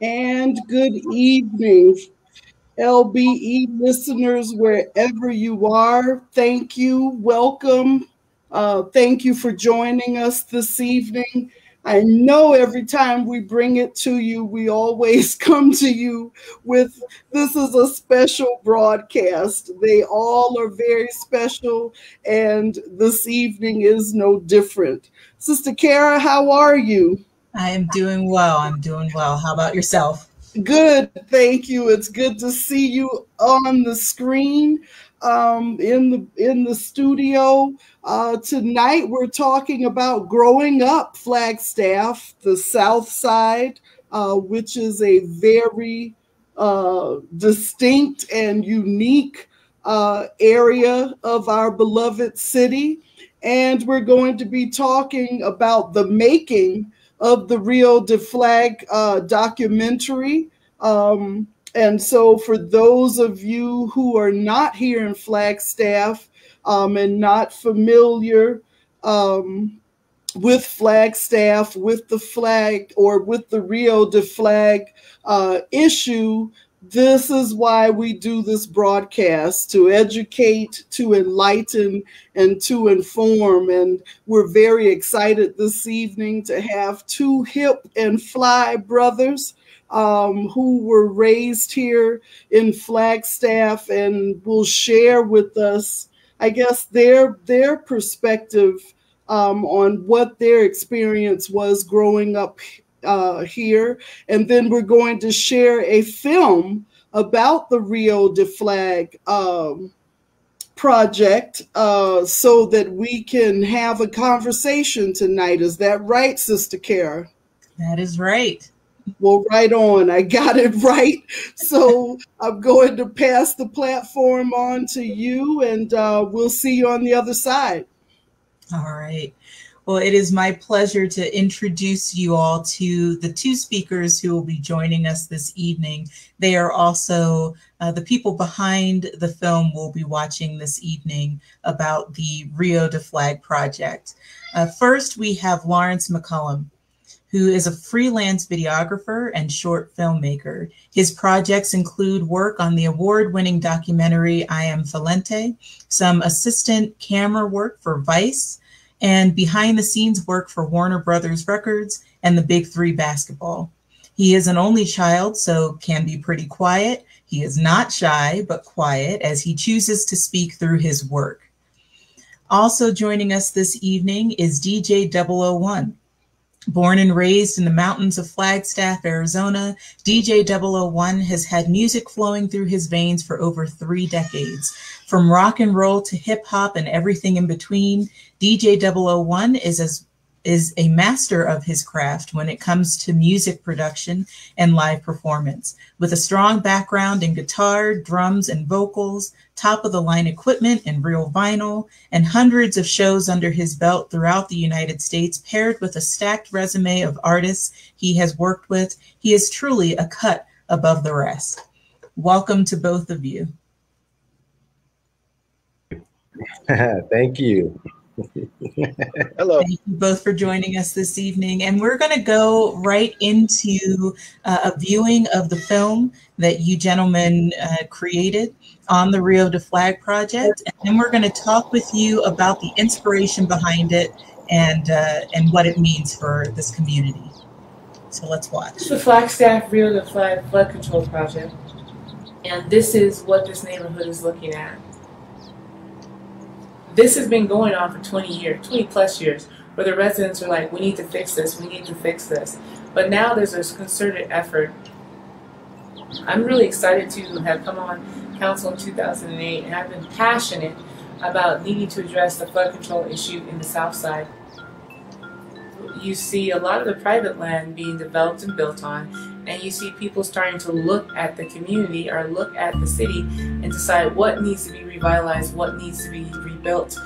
and good evening, LBE listeners, wherever you are. Thank you. Welcome. Uh, thank you for joining us this evening. I know every time we bring it to you, we always come to you with this is a special broadcast. They all are very special, and this evening is no different. Sister Khara, how are you? I am doing well. I'm doing well. How about yourself? Good, thank you. It's good to see you on the screen um, in the in the studio. Uh, tonight we're talking about growing up Flagstaff, the South Side, uh, which is a very uh, distinct and unique uh, area of our beloved city. And we're going to be talking about the making of the Rio de Flag uh, documentary. Um, and so, for those of you who are not here in Flagstaff um, and not familiar um, with Flagstaff, with the flag, or with the Rio de Flag uh, issue, this is why we do this broadcast to educate, to enlighten, and to inform. And we're very excited this evening to have two hip and fly brothers um, who were raised here in Flagstaff and will share with us, I guess, their their perspective um, on what their experience was growing up uh, here. And then we're going to share a film about the Rio de Flag um, project uh, so that we can have a conversation tonight. Is that right, Sister Khara? That is right. Well, right on. I got it right. So I'm going to pass the platform on to you, and uh, we'll see you on the other side. All right. Well, it is my pleasure to introduce you all to the two speakers who will be joining us this evening. They are also uh, the people behind the film we'll be watching this evening about the Rio de Flag project. Uh, first, we have Lawrence McCullum who is a freelance videographer and short filmmaker. His projects include work on the award winning documentary I Am Valente, some assistant camera work for Vice, and behind the scenes work for Warner Brothers Records and the Big Three Basketball. He is an only child, so can be pretty quiet. He is not shy, but quiet as he chooses to speak through his work. Also joining us this evening is DJ 001. Born and raised in the mountains of Flagstaff, Arizona, DJ 001 has had music flowing through his veins for over three decades. From rock and roll to hip hop and everything in between, DJ 001 is as is a master of his craft when it comes to music production and live performance. With a strong background in guitar, drums, and vocals, top of the line equipment and real vinyl, and hundreds of shows under his belt throughout the United States, paired with a stacked resume of artists he has worked with, he is truly a cut above the rest. Welcome to both of you. Thank you. Hello. Thank you both for joining us this evening. And we're going to go right into uh, a viewing of the film that you gentlemen uh, created on the Rio de Flag project. And then we're going to talk with you about the inspiration behind it and, uh, and what it means for this community. So let's watch. It's the Flagstaff Rio de Flag Flood Control Project. And this is what this neighborhood is looking at this has been going on for 20 years, 20 plus years, where the residents are like, we need to fix this, we need to fix this. But now there's this concerted effort. I'm really excited to have come on council in 2008 and I've been passionate about needing to address the flood control issue in the south side. You see a lot of the private land being developed and built on, and you see people starting to look at the community or look at the city and decide what needs to be revitalized, what needs to be rebuilt.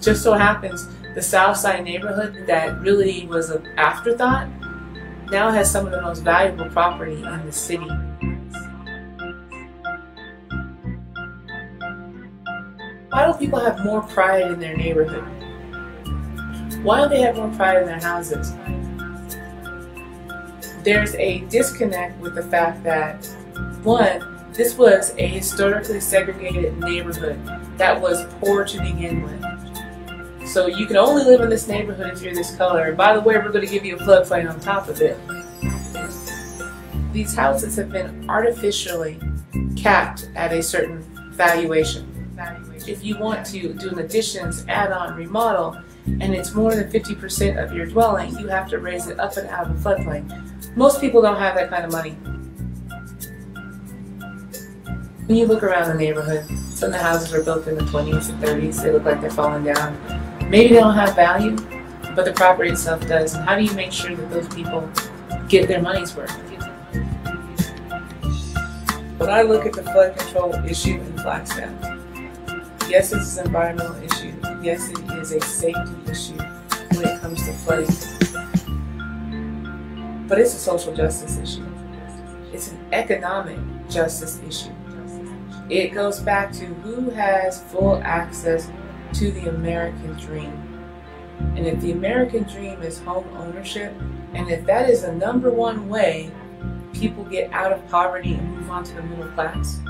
Just so happens the South Side neighborhood that really was an afterthought now has some of the most valuable property in the city. Why don't people have more pride in their neighborhood? Why don't they have more pride in their houses? there's a disconnect with the fact that, one, this was a historically segregated neighborhood that was poor to begin with. So you can only live in this neighborhood if you're this color. And by the way, we're going to give you a floodplain on top of it. These houses have been artificially capped at a certain valuation. If you want to do an additions, add-on, remodel, and it's more than 50% of your dwelling, you have to raise it up and out of the floodplain. Most people don't have that kind of money. When you look around the neighborhood, some of the houses were built in the 20s and 30s. They look like they're falling down. Maybe they don't have value, but the property itself does. And how do you make sure that those people get their money's worth? When I look at the flood control issue in Flagstaff, yes, it's an environmental issue. Yes, it is a safety issue when it comes to flooding. But it's a social justice issue. It's an economic justice issue. It goes back to who has full access to the American dream. And if the American dream is home ownership, and if that is the number one way people get out of poverty and move on to the middle class,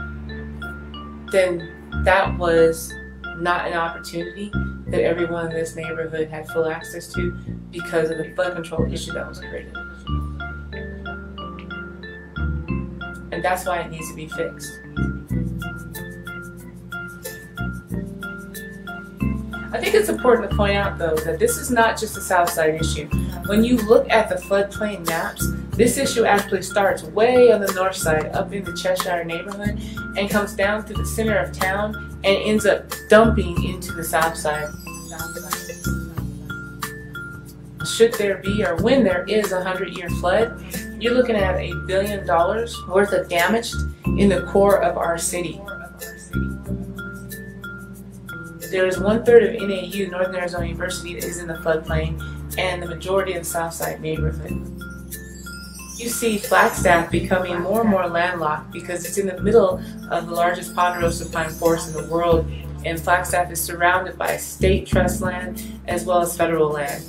then that was not an opportunity that everyone in this neighborhood had full access to because of the flood control issue that was created. And that's why it needs to be fixed. I think it's important to point out, though, that this is not just a Southside issue. When you look at the floodplain maps, this issue actually starts way on the north side, up in the Cheshire neighborhood, and comes down through the center of town and ends up dumping into the south side. Should there be, or when there is a hundred year flood, you're looking at a billion dollars worth of damage in the core of our city. There is one third of NAU, Northern Arizona University, that is in the floodplain, and the majority of the Southside neighborhood. You see Flagstaff becoming more and more landlocked because it's in the middle of the largest ponderosa pine forest in the world, and Flagstaff is surrounded by state trust land as well as federal land.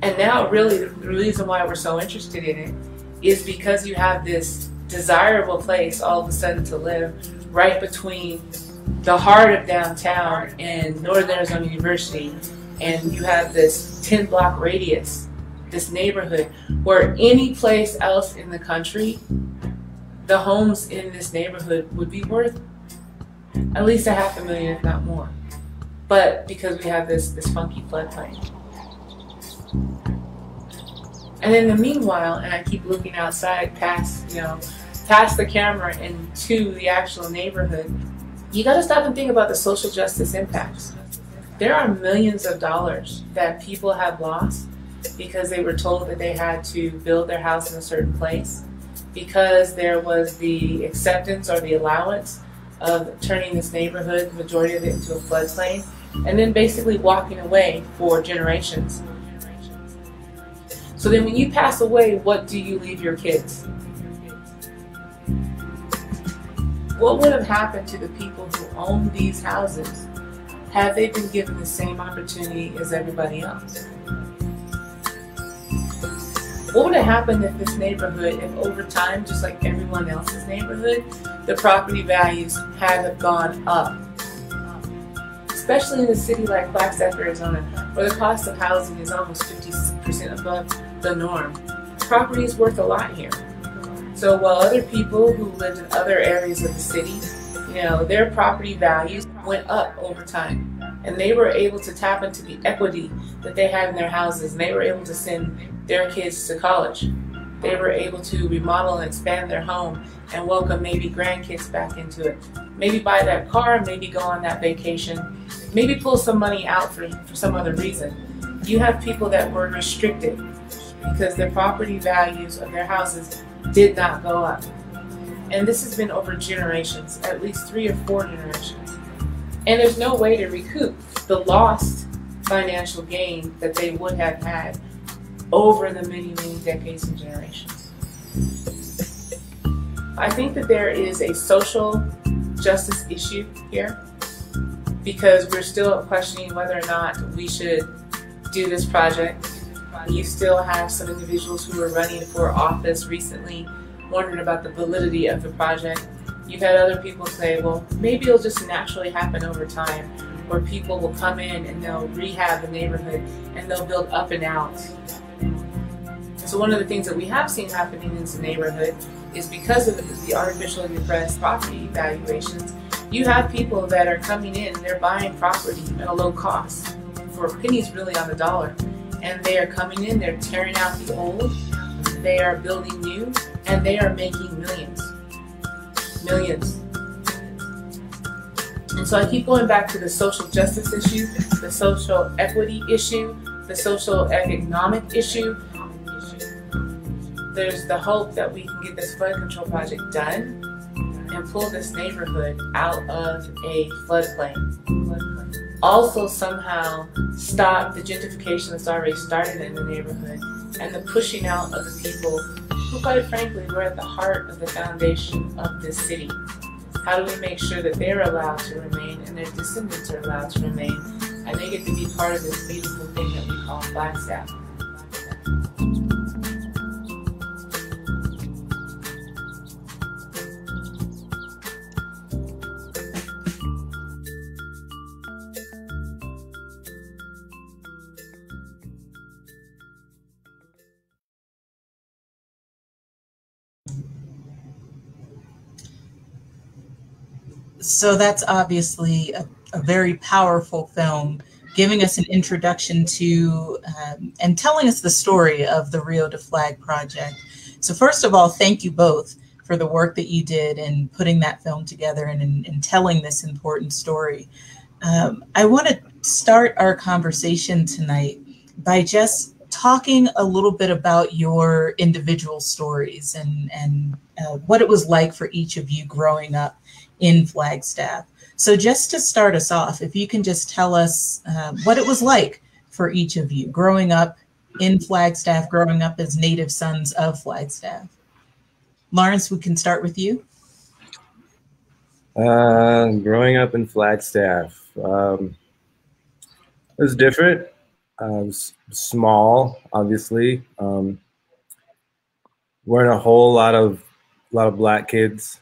And now, really, the reason why we're so interested in it is because you have this desirable place all of a sudden to live right between the heart of downtown and Northern Arizona University, and you have this 10 block radius, this neighborhood, where any place else in the country, the homes in this neighborhood would be worth at least a half a million, if not more. But because we have this, this funky floodplain. And in the meanwhile, and I keep looking outside past, you know, past the camera and to the actual neighborhood, you got to stop and think about the social justice impacts. There are millions of dollars that people have lost because they were told that they had to build their house in a certain place, because there was the acceptance or the allowance of turning this neighborhood, the majority of it, into a floodplain, and then basically walking away for generations. So then when you pass away, what do you leave your kids? What would have happened to the people who own these houses had they been given the same opportunity as everybody else? What would have happened if this neighborhood, if over time, just like everyone else's neighborhood, the property values had have gone up? Especially in a city like Flagstaff, Arizona, where the cost of housing is almost 50% above the norm. Property is worth a lot here. So while other people who lived in other areas of the city, you know, their property values went up over time. And they were able to tap into the equity that they had in their houses. And they were able to send their kids to college. They were able to remodel and expand their home and welcome maybe grandkids back into it. Maybe buy that car, maybe go on that vacation, maybe pull some money out for, for some other reason. You have people that were restricted because their property values of their houses did not go up. And this has been over generations, at least three or four generations. And there's no way to recoup the lost financial gain that they would have had over the many, many decades and generations. I think that there is a social justice issue here because we're still questioning whether or not we should do this project Um, you still have some individuals who are running for office recently wondering about the validity of the project. You've had other people say, well, maybe it'll just naturally happen over time, where people will come in and they'll rehab the neighborhood and they'll build up and out. So one of the things that we have seen happening in the neighborhood is because of the artificially depressed property valuations, you have people that are coming in, and they're buying property at a low cost for pennies really on the dollar. And they are coming in, they're tearing out the old, they are building new, and they are making millions. Millions. And so I keep going back to the social justice issue, the social equity issue, the social economic issue. There's the hope that we can get this flood control project done and pull this neighborhood out of a floodplain. Also, somehow stop the gentrification that's already started in the neighborhood and the pushing out of the people who, quite frankly, were at the heart of the foundation of this city. How do we make sure that they're allowed to remain and their descendants are allowed to remain and they get to be part of this beautiful thing that we call Flagstaff? So that's obviously a, a very powerful film, giving us an introduction to um, and telling us the story of the Rio de Flag project. So, first of all, thank you both for the work that you did in putting that film together and in, in telling this important story. Um, I want to start our conversation tonight by just talking a little bit about your individual stories and, and uh, what it was like for each of you growing up in Flagstaff. So, just to start us off, if you can just tell us uh, what it was like for each of you growing up in Flagstaff, growing up as native sons of Flagstaff. Lawrence, we can start with you. Uh, growing up in Flagstaff, um, it was different. Uh, it was small, obviously. Um, weren't a whole lot of a lot of black kids.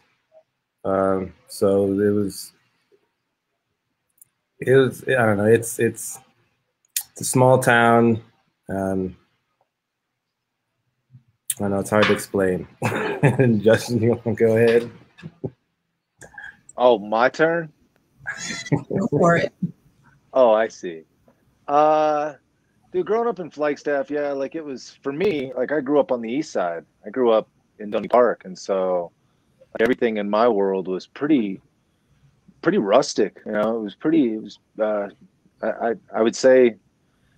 Um, so it was, it was, I don't know. It's, it's, it's a small town. Um, I know it's hard to explain. and Justin, you want to go ahead? Oh, my turn. Go for it. Oh, I see. Uh, dude, growing up in Flagstaff, yeah, like it was for me. Like I grew up on the east side. I grew up in Doney Park, and so everything in my world was pretty pretty rustic you know it was pretty it was uh, I, I would say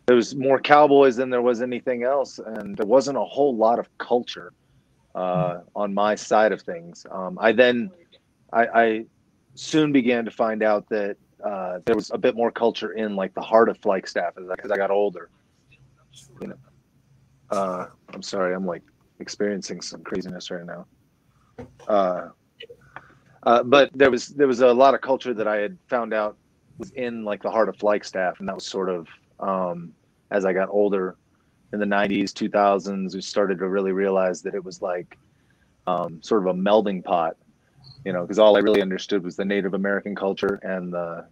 there was more cowboys than there was anything else and there wasn't a whole lot of culture uh, on my side of things. Um, i then I, I, soon began to find out that uh, there was a bit more culture in like the heart of flagstaff as, as i got older. You know uh, i'm sorry i'm like experiencing some craziness right now uh, uh, but there was there was a lot of culture that I had found out was in like the heart of Flagstaff, and that was sort of um, as I got older in the 90s, 2000s, we started to really realize that it was like um, sort of a melding pot, you know, because all I really understood was the Native American culture and the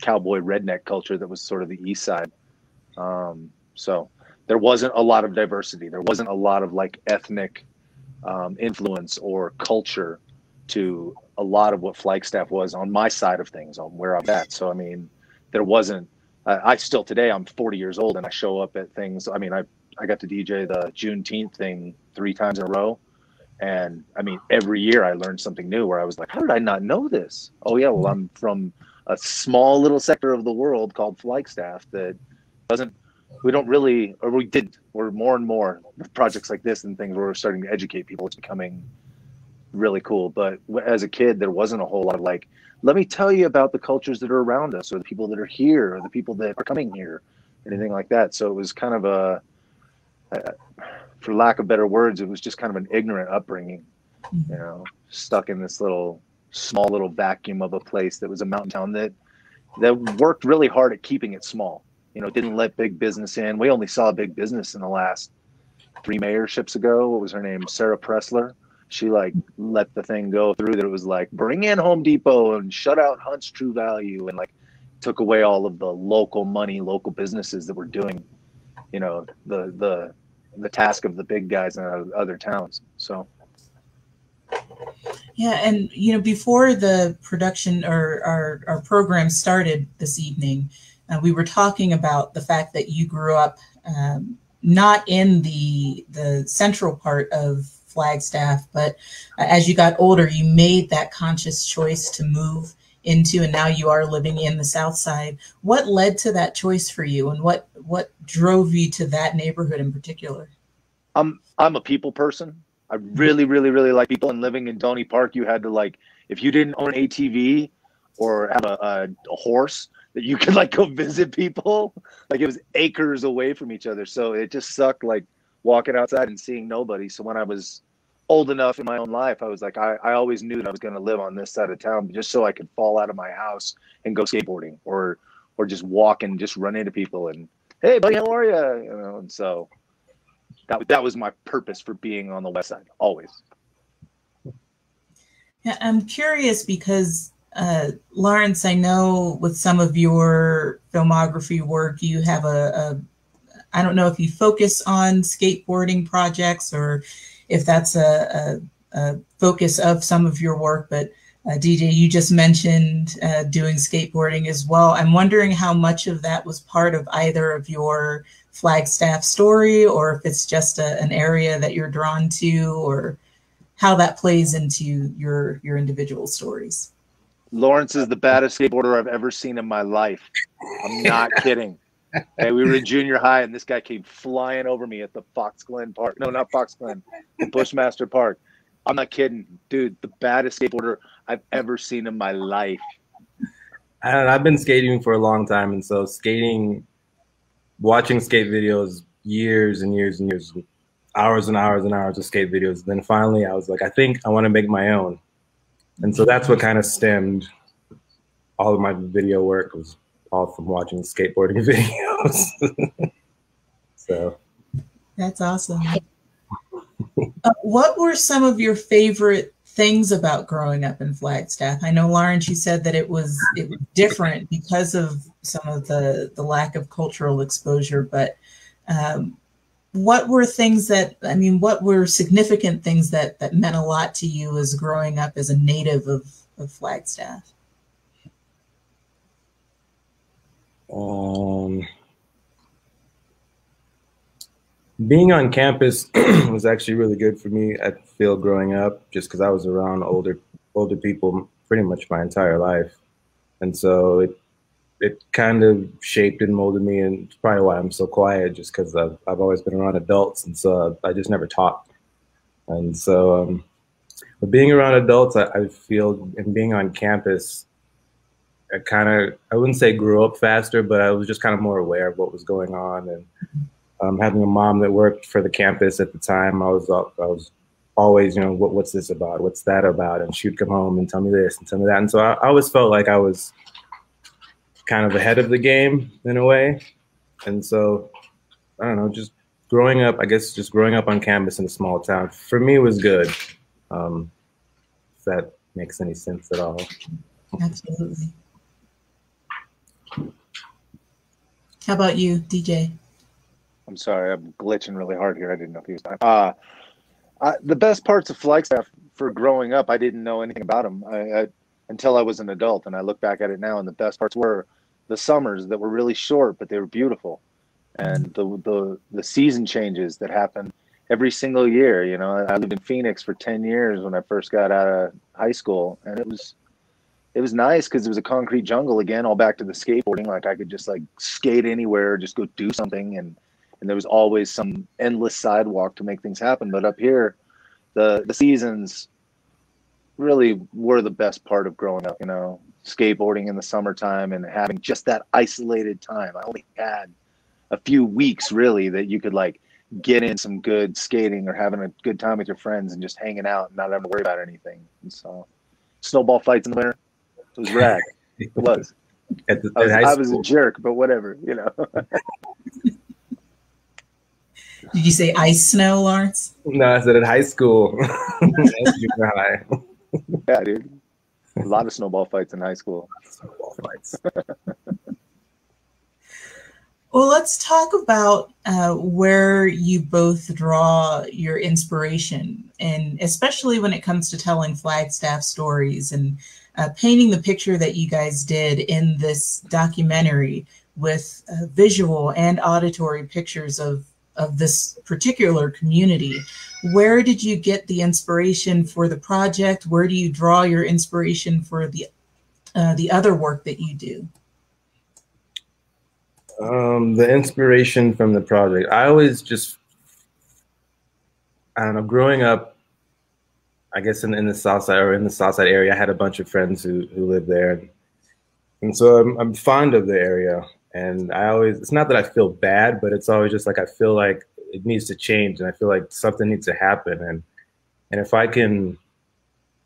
cowboy redneck culture that was sort of the East Side. Um, so there wasn't a lot of diversity. There wasn't a lot of like ethnic um, influence or culture to a lot of what Flagstaff was on my side of things, on where I'm at. So I mean, there wasn't. Uh, I still today I'm 40 years old and I show up at things. I mean, I I got to DJ the Juneteenth thing three times in a row, and I mean every year I learned something new. Where I was like, how did I not know this? Oh yeah, well I'm from a small little sector of the world called Flagstaff that doesn't we don't really, or we did, we're more and more with projects like this and things where we're starting to educate people. It's becoming really cool. But as a kid, there wasn't a whole lot of like, let me tell you about the cultures that are around us or the people that are here or the people that are coming here, anything like that. So it was kind of a, a for lack of better words, it was just kind of an ignorant upbringing, mm-hmm. you know, stuck in this little small little vacuum of a place that was a mountain town that that worked really hard at keeping it small you know, didn't let big business in. We only saw big business in the last three mayorships ago. What was her name? Sara Presler. She like let the thing go through that it was like bring in Home Depot and shut out Hunt's True Value and like took away all of the local money, local businesses that were doing, you know, the the the task of the big guys in other towns. So yeah, and you know, before the production or our, our program started this evening, uh, we were talking about the fact that you grew up um, not in the the central part of Flagstaff, but uh, as you got older, you made that conscious choice to move into, and now you are living in the South Side. What led to that choice for you, and what what drove you to that neighborhood in particular? I'm I'm a people person. I really, really, really like people. And living in Doney Park, you had to like, if you didn't own an ATV or have a, a, a horse, that you could like go visit people. Like it was acres away from each other. So it just sucked like walking outside and seeing nobody. So when I was old enough in my own life, I was like, I, I always knew that I was going to live on this side of town just so I could fall out of my house and go skateboarding or, or just walk and just run into people and, Hey buddy, how are you? You know, and so that that was my purpose for being on the west side always yeah i'm curious because uh, lawrence i know with some of your filmography work you have a, a I don't know if you focus on skateboarding projects or if that's a, a, a focus of some of your work but uh, DJ, you just mentioned uh, doing skateboarding as well. I'm wondering how much of that was part of either of your Flagstaff story or if it's just a, an area that you're drawn to or how that plays into your your individual stories. Lawrence is the baddest skateboarder I've ever seen in my life. I'm not kidding. Hey, we were in junior high and this guy came flying over me at the Foxglenn Park. No, not Foxglenn, the Bushmaster Park. I'm not kidding, dude. The baddest skateboarder I've ever seen in my life. I don't know, I've been skating for a long time, and so skating watching skate videos years and years and years, hours and hours and hours of skate videos. Then finally, I was like, I think I want to make my own, and so that's what kind of stemmed all of my video work was all from watching skateboarding videos. so that's awesome. Uh, what were some of your favorite things about growing up in Flagstaff? I know Lawrence, you said that it was it was different because of some of the the lack of cultural exposure, but um, what were things that I mean, what were significant things that that meant a lot to you as growing up as a native of of Flagstaff? Um, being on campus was actually really good for me. I feel growing up just because I was around older older people pretty much my entire life, and so it it kind of shaped and molded me, and it's probably why I'm so quiet, just because I've I've always been around adults, and so I just never talked, and so. Um, but being around adults, I, I feel, and being on campus, I kind of I wouldn't say grew up faster, but I was just kind of more aware of what was going on and um, having a mom that worked for the campus at the time, I was I was always, you know, what, what's this about? What's that about? And she'd come home and tell me this and tell me that. And so I, I always felt like I was kind of ahead of the game in a way. And so I don't know, just growing up, I guess just growing up on campus in a small town for me was good. Um, if that makes any sense at all. Absolutely. How about you, DJ? I'm sorry, I'm glitching really hard here. I didn't know if he was. Uh, uh, the best parts of Flagstaff for growing up, I didn't know anything about them I, I, until I was an adult, and I look back at it now, and the best parts were the summers that were really short, but they were beautiful, and the the the season changes that happen every single year. You know, I lived in Phoenix for ten years when I first got out of high school, and it was it was nice because it was a concrete jungle again. All back to the skateboarding, like I could just like skate anywhere, just go do something, and and there was always some endless sidewalk to make things happen. But up here, the the seasons really were the best part of growing up. You know, skateboarding in the summertime and having just that isolated time. I only had a few weeks really that you could like get in some good skating or having a good time with your friends and just hanging out and not having to worry about anything. And so, snowball fights in the winter, it was rad. it was. At the, I was, high I was a jerk, but whatever, you know. Did you say ice snow, Lawrence? No, I said at high school. That's junior high. yeah, dude. A lot of snowball fights in high school. Snowball fights. Well, let's talk about uh, where you both draw your inspiration, and especially when it comes to telling Flagstaff stories and uh, painting the picture that you guys did in this documentary with uh, visual and auditory pictures of of this particular community. Where did you get the inspiration for the project? Where do you draw your inspiration for the uh, the other work that you do? Um, the inspiration from the project. I always just, I don't know, growing up, I guess in, in the South Side or in the South Side area, I had a bunch of friends who, who lived there. And, and so I'm, I'm fond of the area. And I always, it's not that I feel bad, but it's always just like I feel like it needs to change and I feel like something needs to happen. And, and if I can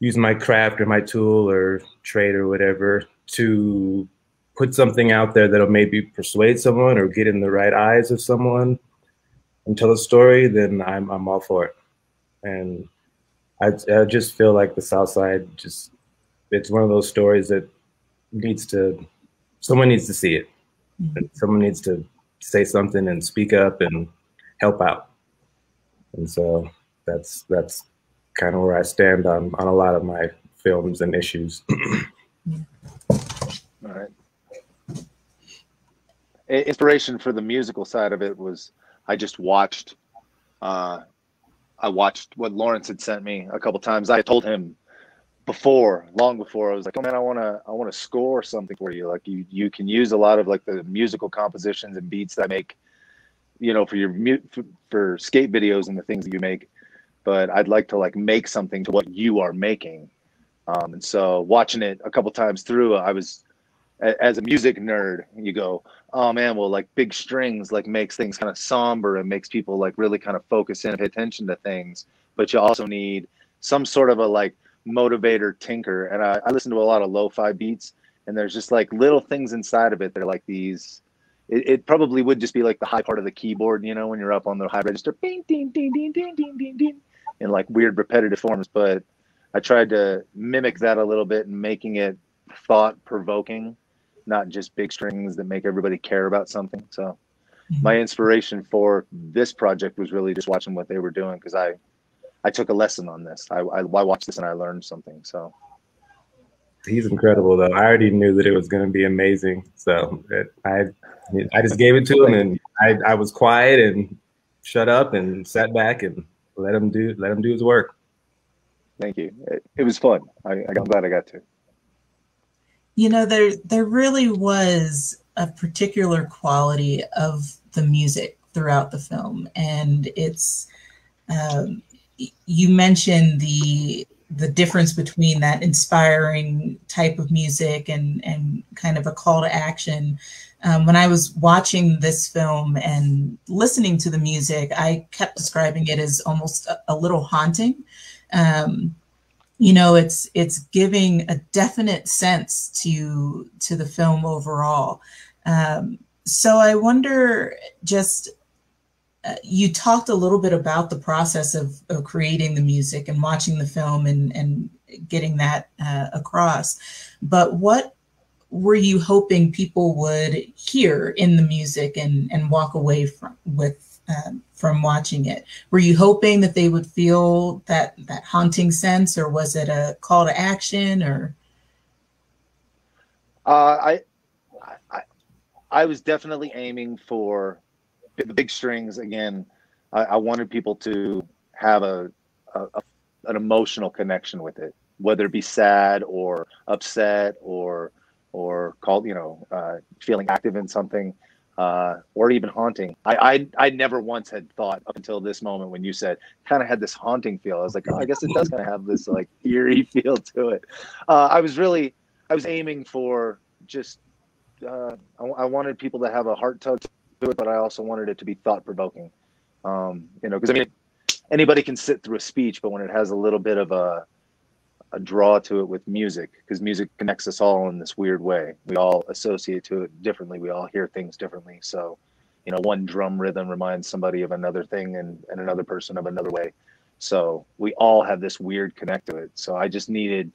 use my craft or my tool or trade or whatever to put something out there that'll maybe persuade someone or get in the right eyes of someone and tell a story, then I'm I'm all for it. And I I just feel like the South Side just it's one of those stories that needs to someone needs to see it. And someone needs to say something and speak up and help out. And so that's that's kind of where I stand on on a lot of my films and issues. All right. Inspiration for the musical side of it was I just watched. Uh, I watched what Lawrence had sent me a couple times. I told him before, long before, I was like, "Oh man, I want to, I want to score something for you. Like you, you can use a lot of like the musical compositions and beats that I make, you know, for your for, for skate videos and the things that you make. But I'd like to like make something to what you are making. Um, and so watching it a couple times through, I was as a music nerd, you go, oh man, well, like big strings like makes things kind of somber and makes people like really kind of focus in and pay attention to things. But you also need some sort of a like motivator tinker. And I, I listen to a lot of lo-fi beats, and there's just like little things inside of it that are like these. It, it probably would just be like the high part of the keyboard, you know, when you're up on the high register, ding, ding, ding, ding, ding, ding, ding, ding, in like weird repetitive forms. But I tried to mimic that a little bit and making it thought provoking, not just big strings that make everybody care about something. So mm-hmm. my inspiration for this project was really just watching what they were doing because I, I took a lesson on this. I, I, I watched this and I learned something. So He's incredible, though. I already knew that it was going to be amazing, so it, I I just gave it to him, and I, I was quiet and shut up and sat back and let him do let him do his work. thank you. It, it was fun. I, I'm glad I got to. You know, there there really was a particular quality of the music throughout the film, and it's um, you mentioned the the difference between that inspiring type of music and and kind of a call to action. Um, when I was watching this film and listening to the music, I kept describing it as almost a, a little haunting. Um, you know it's it's giving a definite sense to to the film overall um, so i wonder just you talked a little bit about the process of, of creating the music and watching the film and and getting that uh, across. But what were you hoping people would hear in the music and and walk away from with um, from watching it? Were you hoping that they would feel that that haunting sense or was it a call to action or? Uh, I, I, I was definitely aiming for the big strings again. I, I wanted people to have a, a, a an emotional connection with it, whether it be sad or upset or or called you know uh, feeling active in something. Uh, or even haunting. I, I I never once had thought up until this moment when you said kind of had this haunting feel. I was like, oh, I guess it does kind of have this like eerie feel to it. Uh, I was really I was aiming for just uh, I, I wanted people to have a heart tug to it, but I also wanted it to be thought provoking. Um, you know, because I mean, anybody can sit through a speech, but when it has a little bit of a a draw to it with music because music connects us all in this weird way. We all associate to it differently. We all hear things differently. So, you know, one drum rhythm reminds somebody of another thing and, and another person of another way. So we all have this weird connect to it. So I just needed,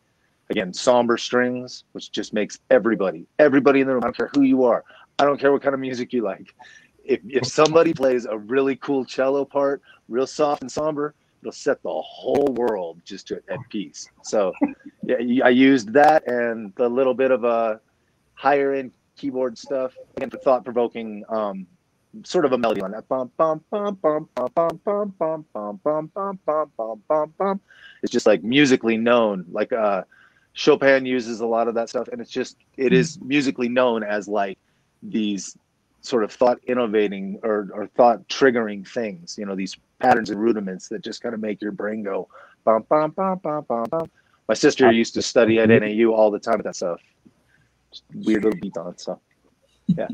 again, somber strings, which just makes everybody, everybody in the room, I don't care who you are, I don't care what kind of music you like. If, if somebody plays a really cool cello part, real soft and somber, it'll set the whole world just to, at peace. So, yeah, I used that and the little bit of a higher end keyboard stuff and for thought provoking, um, sort of a melody on that. Bum bum bum bum bum bum bum bum bum bum bum bum. It's just like musically known. Like uh, Chopin uses a lot of that stuff, and it's just it hmm. is musically known as like these sort of thought innovating or, or thought triggering things, you know, these patterns and rudiments that just kind of make your brain go bum bum bum bum bum bum. My sister used to study at NAU all the time with that stuff. Just weird little beat on it. So yeah.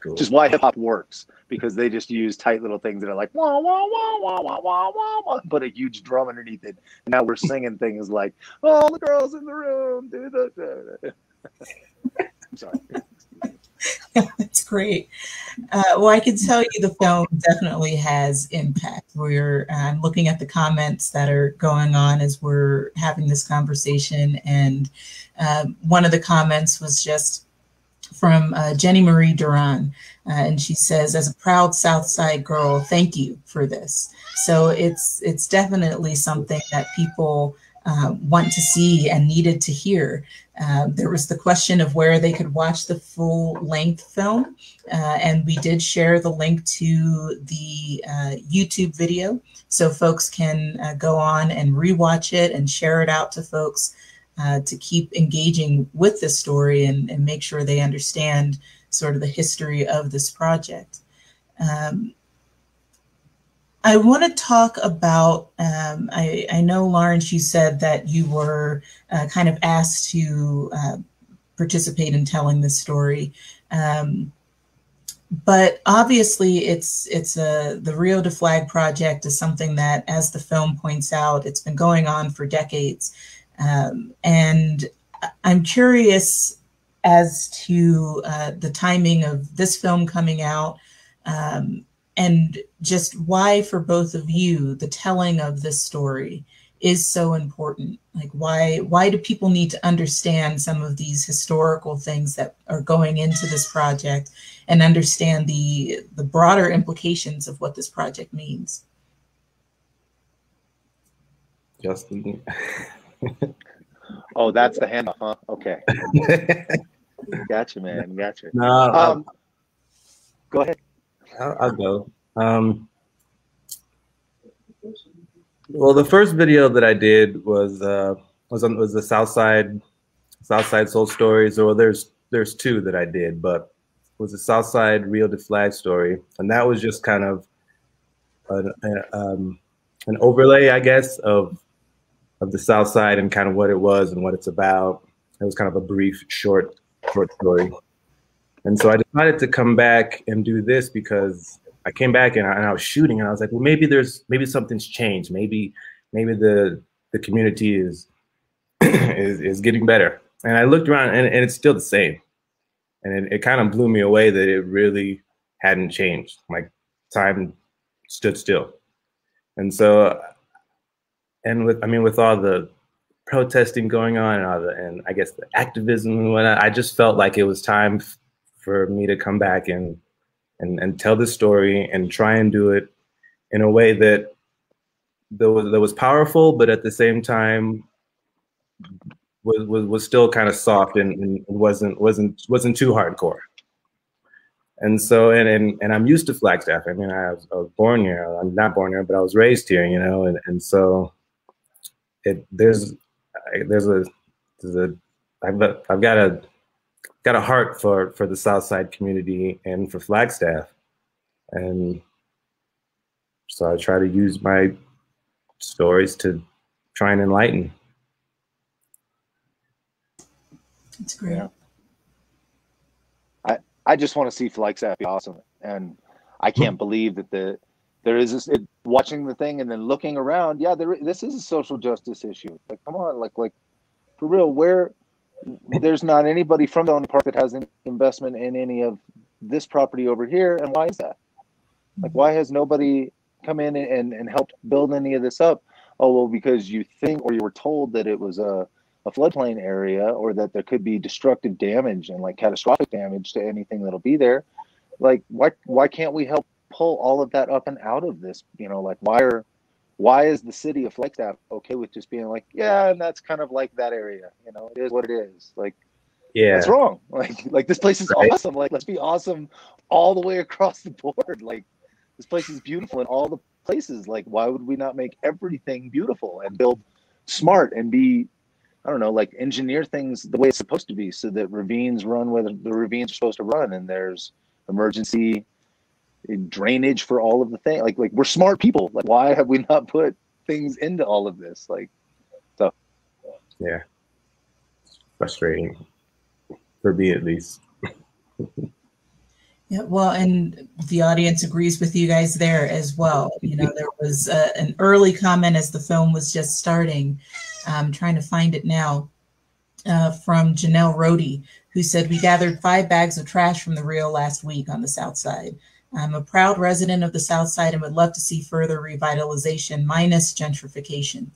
Cool. Which is why hip hop works because they just use tight little things that are like wah wah wah wah wah wah wah wah, put a huge drum underneath it. And now we're singing things like "All the girls in the room do the." I'm sorry. That's great. Uh, well, I can tell you the film definitely has impact. We're I'm looking at the comments that are going on as we're having this conversation, and uh, one of the comments was just from uh, Jenny Marie Duran. Uh, and she says, as a proud Southside girl, thank you for this. So it's it's definitely something that people uh, want to see and needed to hear. Uh, there was the question of where they could watch the full length film, uh, and we did share the link to the uh, YouTube video so folks can uh, go on and rewatch it and share it out to folks uh, to keep engaging with this story and, and, make sure they understand sort of the history of this project. Um, I want to talk about. Um, I, I, know, Lawrence, you said that you were uh, kind of asked to uh, participate in telling this story. Um, but obviously, it's it's a the Rio de Flag project is something that, as the film points out, it's been going on for decades. Um, and I'm curious as to uh, the timing of this film coming out um, and just why, for both of you, the telling of this story is so important. Like, why why do people need to understand some of these historical things that are going into this project and understand the the broader implications of what this project means? Justin. oh, that's the handoff, huh? Okay. gotcha, man. Gotcha. No, um, go ahead. I'll, I'll go. Um, well, the first video that I did was uh, was on was the Southside Southside Soul Stories. Or there's there's two that I did, but was the Southside Rio de Flag story, and that was just kind of an, um, an overlay, I guess, of of the South Side and kind of what it was and what it's about. It was kind of a brief, short, short story. And so I decided to come back and do this because I came back and I, and I was shooting and I was like, well, maybe there's maybe something's changed. Maybe maybe the the community is is, is getting better. And I looked around and, and it's still the same. And it, it kind of blew me away that it really hadn't changed. Like time stood still. And so and with I mean with all the protesting going on and all the and I guess the activism and whatnot, I just felt like it was time for me to come back and and and tell the story and try and do it in a way that that was that was powerful, but at the same time was was, was still kind of soft and, and wasn't wasn't wasn't too hardcore. And so, and, and, and I'm used to Flagstaff. I mean, I was, I was born here. I'm not born here, but I was raised here, you know, and, and so it there's there's a there's a I've I've got a got a heart for for the South Side community and for Flagstaff, and so I try to use my stories to try and enlighten. That's great. Yeah. I I just want to see Flagstaff be awesome, and I can't hmm. believe that the there is this it, watching the thing and then looking around. Yeah, there this is a social justice issue. Like, come on, like like for real, where there's not anybody from the park that has an investment in any of this property over here, and why is that? Like, why has nobody come in and, and helped build any of this up? Oh well, because you think or you were told that it was a a floodplain area or that there could be destructive damage and like catastrophic damage to anything that'll be there like why why can't we help pull all of that up and out of this you know like why are why is the city of flagstaff okay with just being like yeah and that's kind of like that area you know it is what it is like yeah that's wrong like like this place is right. awesome like let's be awesome all the way across the board like this place is beautiful in all the places like why would we not make everything beautiful and build smart and be I don't know, like engineer things the way it's supposed to be so that ravines run where the, the ravines are supposed to run and there's emergency drainage for all of the things. Like, like we're smart people. Like, why have we not put things into all of this? Like, so. Yeah. frustrating for me at least. Yeah, well, and the audience agrees with you guys there as well. You know, there was uh, an early comment as the film was just starting. I'm trying to find it now uh, from Janelle Rohde, who said, We gathered five bags of trash from the Rio last week on the South Side. I'm a proud resident of the South Side and would love to see further revitalization minus gentrification.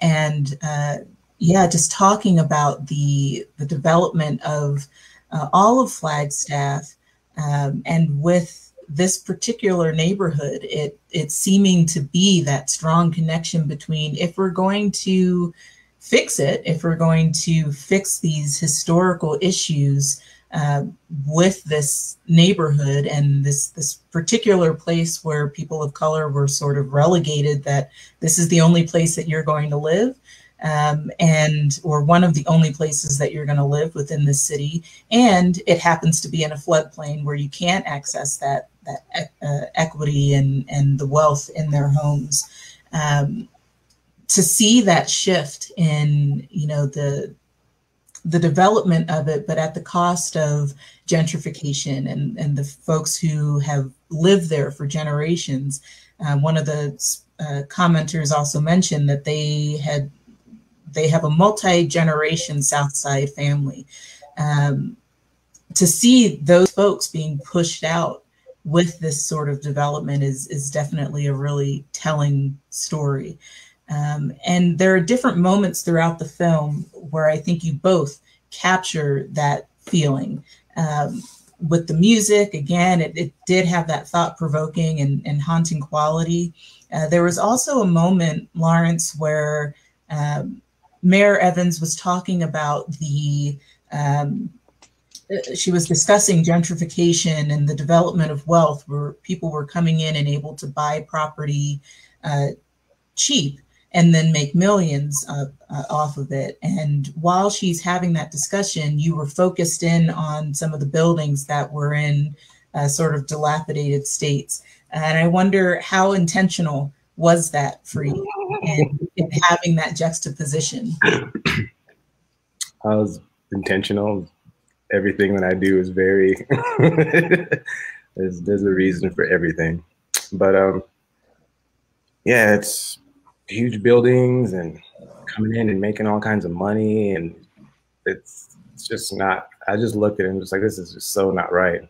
And uh, yeah, just talking about the, the development of uh, all of Flagstaff um, and with this particular neighborhood, it it's seeming to be that strong connection between if we're going to fix it, if we're going to fix these historical issues uh, with this neighborhood and this this particular place where people of color were sort of relegated that this is the only place that you're going to live um, and or one of the only places that you're going to live within the city, and it happens to be in a floodplain where you can't access that that uh, equity and and the wealth in their homes. Um, to see that shift in you know the the development of it, but at the cost of gentrification and, and the folks who have lived there for generations. Uh, one of the uh, commenters also mentioned that they had they have a multi-generation Southside family. Um, to see those folks being pushed out with this sort of development is is definitely a really telling story. Um, and there are different moments throughout the film where I think you both capture that feeling. Um, with the music, again, it, it did have that thought provoking and, and haunting quality. Uh, there was also a moment, Lawrence, where um, Mayor Evans was talking about the, um, she was discussing gentrification and the development of wealth where people were coming in and able to buy property uh, cheap and then make millions uh, uh, off of it. And while she's having that discussion, you were focused in on some of the buildings that were in uh, sort of dilapidated states. And I wonder how intentional was that for you and, having that juxtaposition? I was intentional. Everything that I do is very there's there's a reason for everything. But um yeah, it's huge buildings and coming in and making all kinds of money and it's it's just not I just looked at it and just like this is just so not right.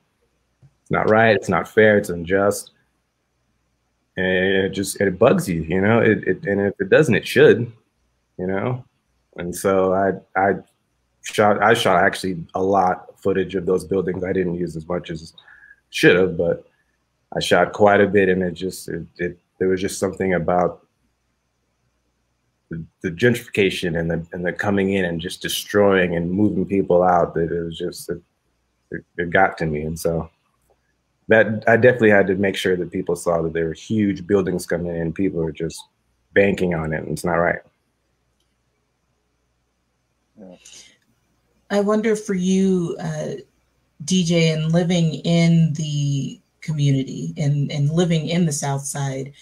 It's not right, it's not fair, it's unjust and it just it bugs you, you know. It, it and if it doesn't, it should, you know. And so I I shot I shot actually a lot of footage of those buildings. I didn't use as much as should have, but I shot quite a bit, and it just it, it there was just something about the, gentrification and the and the coming in and just destroying and moving people out that it was just it, it, it got to me, and so that I definitely had to make sure that people saw that there were huge buildings coming in. and People are just banking on it. And it's not right. I wonder for you, uh, DJ, and living in the community and, and living in the South Side,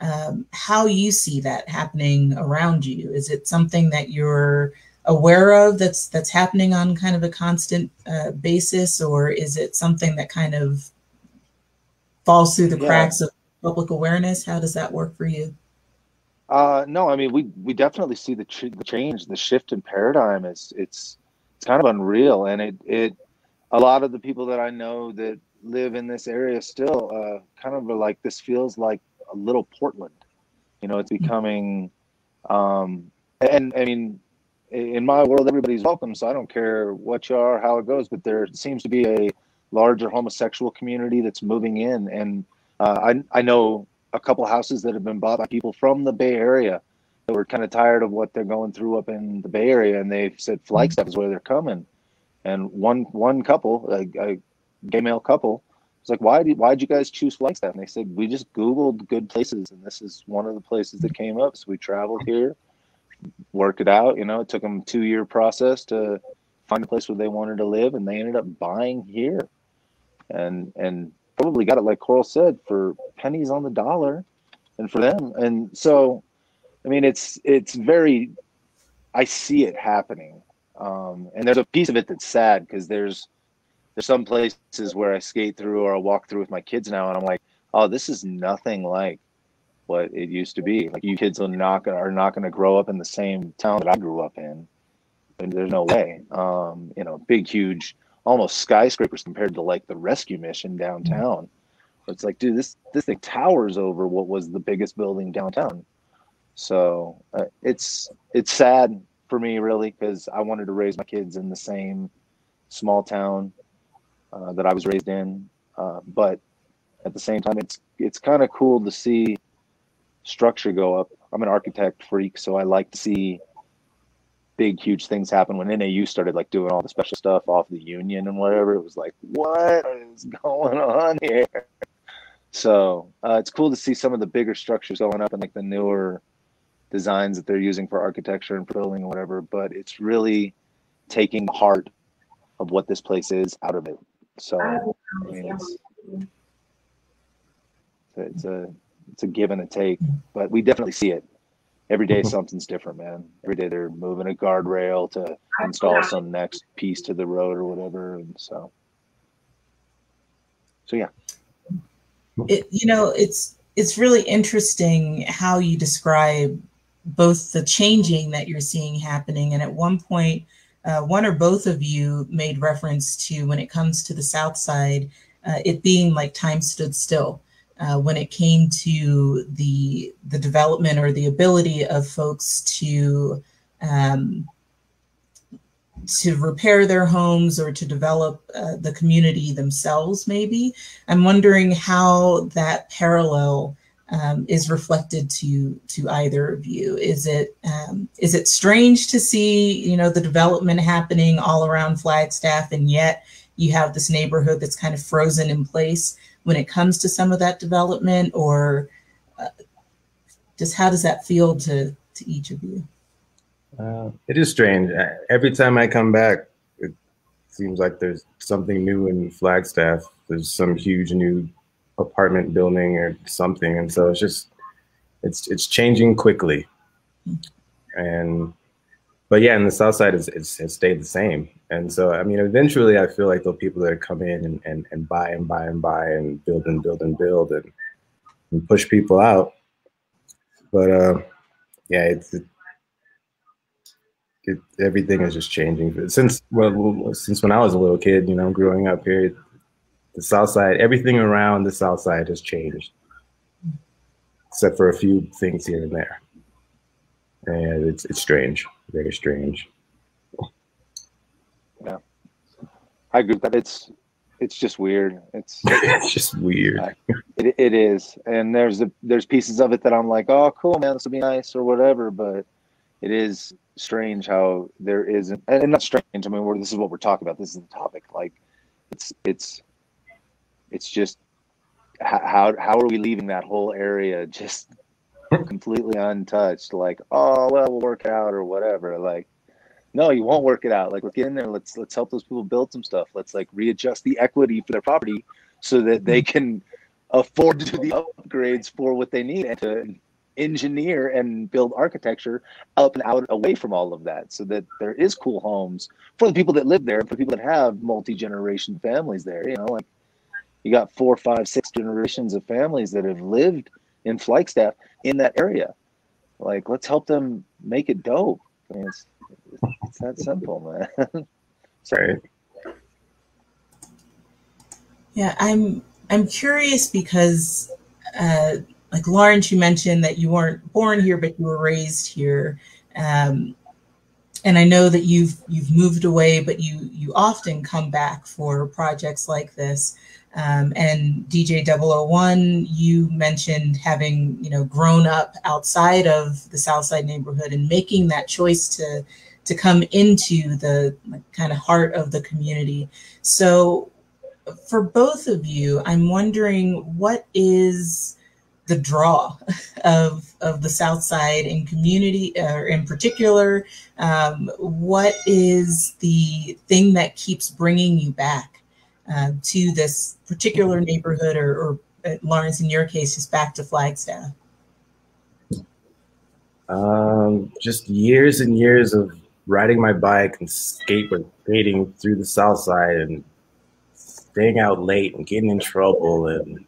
um, how you see that happening around you. Is it something that you're aware of that's that's happening on kind of a constant uh, basis, or is it something that kind of falls through the cracks of public awareness? How does that work for you? Uh, no, I mean we we definitely see the, ch- the change, the shift in paradigm. It's it's it's kind of unreal, and it it a lot of the people that I know that live in this area still uh, kind of are like this feels like a little Portland. You know, it's mm-hmm. becoming, um, and I mean, in my world, everybody's welcome, so I don't care what you are, how it goes. But there seems to be a larger homosexual community that's moving in, and uh, I I know a couple houses that have been bought by people from the Bay Area that were kind of tired of what they're going through up in the Bay Area, and they said Flagstaff is where they're coming. And one one couple, a, a gay male couple, was like, "Why did why did you guys choose Flagstaff?" And they said, "We just Googled good places, and this is one of the places that came up. So we traveled here, worked it out. You know, it took them two year process to find a place where they wanted to live, and they ended up buying here, and and probably got it like Coral said for pennies on the dollar, and for them. And so, I mean, it's it's very, I see it happening, um, and there's a piece of it that's sad because there's there's some places where I skate through or I walk through with my kids now, and I'm like, oh, this is nothing like what it used to be. Like you kids are not gonna are not gonna grow up in the same town that I grew up in. And there's no way. Um, you know, big, huge almost skyscrapers compared to like the rescue mission downtown. It's like, dude, this this thing towers over what was the biggest building downtown. So uh, it's it's sad for me really because I wanted to raise my kids in the same small town uh, that I was raised in, uh, but at the same time, it's it's kind of cool to see structure go up. I'm an architect freak, so I like to see big huge things happen when NAU started like doing all the special stuff off the Union and whatever. It was like, what is going on here? So uh, it's cool to see some of the bigger structures going up and like the newer designs that they're using for architecture and building and whatever. But it's really taking heart of what this place is out of it. So oh, I mean, it's, it's a it's a give and a take, but we definitely see it. Every day something's different, man. Every day they're moving a guardrail to install some next piece to the road or whatever, and so. So yeah. It, you know, it's it's really interesting how you describe both the changing that you're seeing happening, and at one point, uh, one or both of you made reference to when it comes to the South Side, uh, it being like time stood still uh, when it came to the the development or the ability of folks to um, to repair their homes or to develop uh, the community themselves maybe. I'm wondering how that parallel um, is reflected to to either of you. Is it um, is it strange to see you know the development happening all around flagstaff and yet you have this neighborhood that's kind of frozen in place when it comes to some of that development? Or uh, just how does that feel to to each of you? Uh, it is strange. Every time i come back it seems like there's something new in flagstaff. There's some huge new apartment building or something and so it's just it's it's changing quickly and but yeah, and the south side is it's, it's stayed the same. And so, I mean, eventually I feel like the people that come in and, and, and buy and buy and buy and build and build and build and, and push people out. But uh, yeah, it's, it, it, everything is just changing since well since when I was a little kid, you know, growing up here, the South Side, everything around the South Side has changed, except for a few things here and there, and it's it's strange very strange. Yeah, I agree. That it's it's just weird. It's it's just weird. it, it is, and there's a, there's pieces of it that I'm like, oh, cool, man, this will be nice or whatever. But it is strange how there isn't, and not strange. I mean, this is what we're talking about. This is the topic. Like, it's it's it's just how how are we leaving that whole area just completely untouched, like, oh well, we'll work out or whatever. Like, no, you won't work it out. Like, let's get in there. Let's let's help those people build some stuff. Let's like readjust the equity for their property so that they mm-hmm. can afford to do the upgrades for what they need and to engineer and build architecture up and out away from all of that so that there is cool homes for the people that live there for people that have multi-generation families there you know like you got four, five, six generations of families that have lived in Flagstaff in that area. Like, let's help them make it dope. I mean, it's, it's that simple, man. Sorry. Yeah, I'm I'm curious because uh, like Lawrence, you mentioned that you weren't born here, but you were raised here. Um, and I know that you've you've moved away, but you you often come back for projects like this. Um, and DJ 001, you mentioned having you know grown up outside of the Southside neighborhood and making that choice to to come into the kind of heart of the community. So for both of you, I'm wondering what is the draw of of the South Side in community, or in particular, um, what is the thing that keeps bringing you back uh, to this particular neighborhood, or, or uh, Lawrence, in your case, just back to Flagstaff? Um, just years and years of riding my bike and skateboarding through the South Side and staying out late and getting in trouble and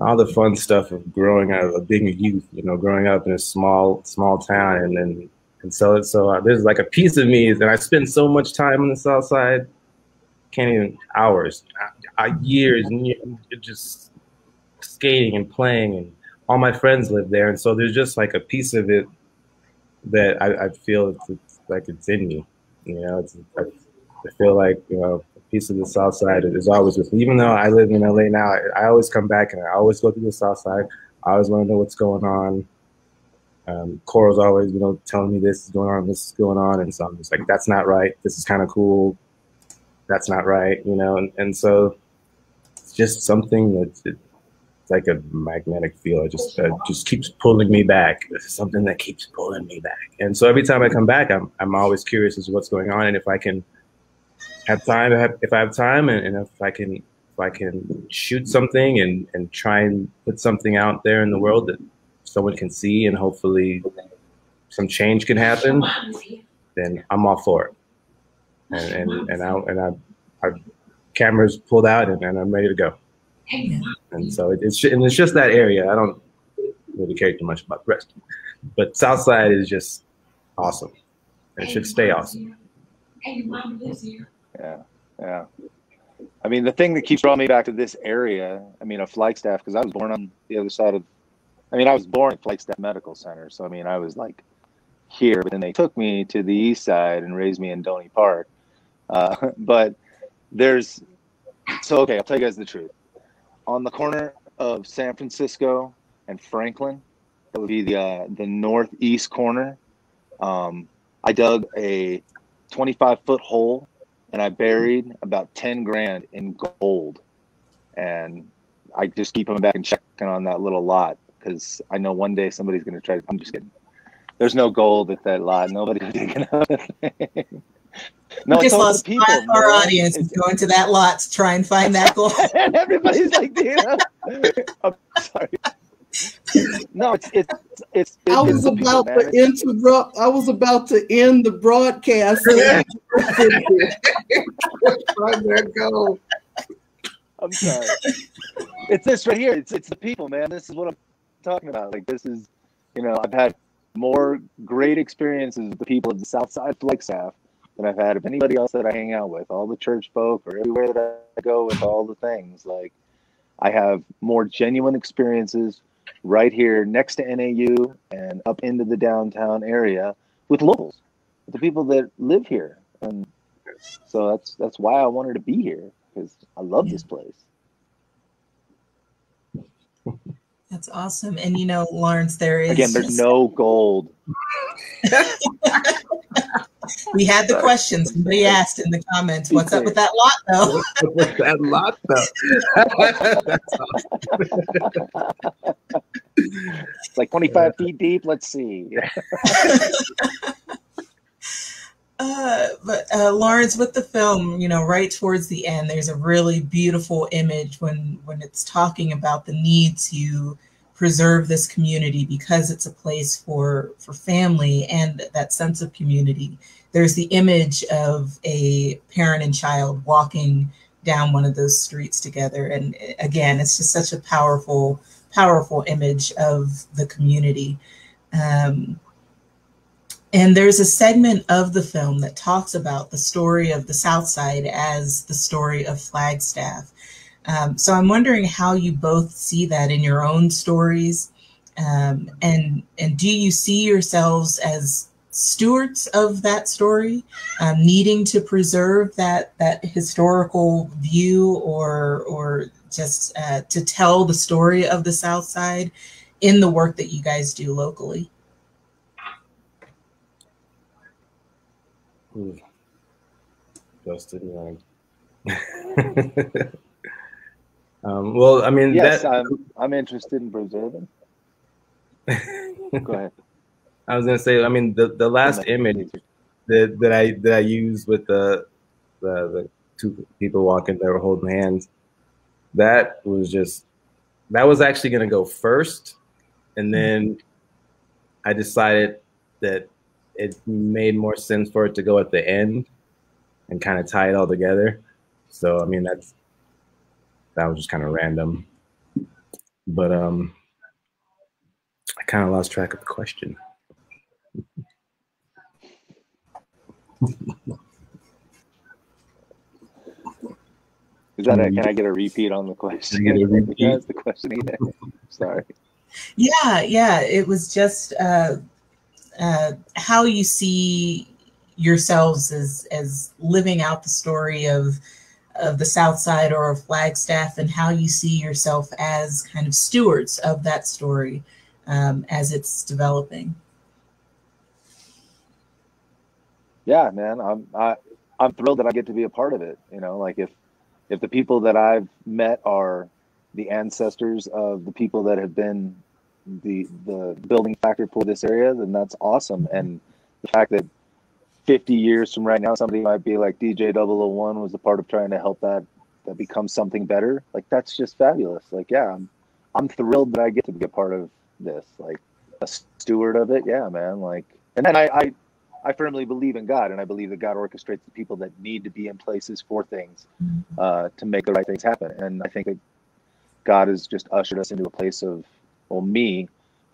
all the fun stuff of growing up, of being a youth, you know, growing up in a small, small town. And then, and so, so uh, there's like a piece of me that I spend so much time on the South Side, can't even hours, uh, years and years, just skating and playing. And all my friends live there. And so there's just like a piece of it that I, I feel it's, it's like it's in me, you know, it's, I, feel like, you know, piece of the South Side is always with me. Even though I live in LA now, I, I always come back and I always go to the South Side. I always want to know what's going on. Um, Coral's always, you know, telling me this is going on, this is going on, and so I'm just like, that's not right. This is kind of cool. That's not right, you know. And, and so it's just something that's it's like a magnetic field. It just uh, just keeps pulling me back. It's something that keeps pulling me back. And so every time I come back, I'm I'm always curious as to what's going on and if I can have time, if I have time, and, and if I can, if I can shoot something and and try and put something out there in the world that someone can see, and hopefully some change can happen, then I'm all for it. And and and I and I, our cameras pulled out, and, and I'm ready to go. And so it, it's and it's just that area. I don't really care too much about the rest, but Southside is just awesome. It should stay awesome. Hey, mom lives here. Yeah, yeah. I mean, the thing that keeps drawing me back to this area, I mean, of Flagstaff, because I was born on the other side of, I mean, I was born at Flagstaff Medical Center. So, I mean, I was like here, but then they took me to the east side and raised me in Doney Park. Uh, but there's, so, okay, I'll tell you guys the truth. On the corner of San Francisco and Franklin, that would be the, uh, the northeast corner. Um, I dug a 25 foot hole and I buried about 10 grand in gold. And I just keep coming back and checking on that little lot because I know one day somebody's going to try. I'm just kidding. There's no gold at that lot. Nobody's digging up No, we just lost people, our audience is going to that lot to try and find that gold. and everybody's like, Dana. I'm sorry no, it's it's it's. I was about people, to interrupt. I was about to end the broadcast. there go. I'm sorry. It's this right here. It's it's the people, man. This is what I'm talking about. Like this is, you know, I've had more great experiences with the people of the South Side Flagstaff than I've had of anybody else that I hang out with. All the church folk or everywhere that I go with all the things. Like I have more genuine experiences right here next to NAU and up into the downtown area with locals, with the people that live here. And so that's that's why I wanted to be here because I love this place. That's awesome. And you know, Lawrence, there is again, there's just... no gold. we had the question. Somebody asked in the comments, "What's up with that lot, though?" What's that lot, though? it's like 25 feet deep. Let's see. Uh, but uh, Lawrence, with the film, you know, right towards the end, there's a really beautiful image when when it's talking about the need to preserve this community because it's a place for for family and that sense of community. There's the image of a parent and child walking down one of those streets together. And again, it's just such a powerful, powerful image of the community. Um, and there's a segment of the film that talks about the story of the South Side as the story of Flagstaff. Um, so I'm wondering how you both see that in your own stories, um, and and do you see yourselves as stewards of that story, um, needing to preserve that that historical view, or or just uh, to tell the story of the South Side in the work that you guys do locally? Ooh. Justin, um, well, I mean, yes, that, I'm, I'm interested in preserving. Go ahead. I was gonna say, I mean, the, the last image that, that I that I used with the, the the two people walking, they were holding hands. That was just that was actually gonna go first, and then I decided that it made more sense for it to go at the end and kind of tie it all together. So I mean, that's that was just kind of random, but um, I kind of lost track of the question. Is that a, can I get a repeat on the question? Can I get a repeat? That's the question again. Sorry. Yeah, yeah. It was just uh, uh, how you see yourselves as as living out the story of of the South Side or of Flagstaff, and how you see yourself as kind of stewards of that story um, as it's developing. yeah, man, I'm I, I'm thrilled that I get to be a part of it. You know, like if if the people that I've met are the ancestors of the people that have been the the building factor for this area, then that's awesome. And the fact that 50 years from right now, somebody might be like DJ 001 was a part of trying to help that that become something better. Like that's just fabulous. Like yeah, I'm I'm thrilled that I get to be a part of this. Like a steward of it. Yeah, man. Like and then I, I I firmly believe in God, and I believe that God orchestrates the people that need to be in places for things mm-hmm. uh, to make the right things happen. And I think that God has just ushered us into a place of, well, me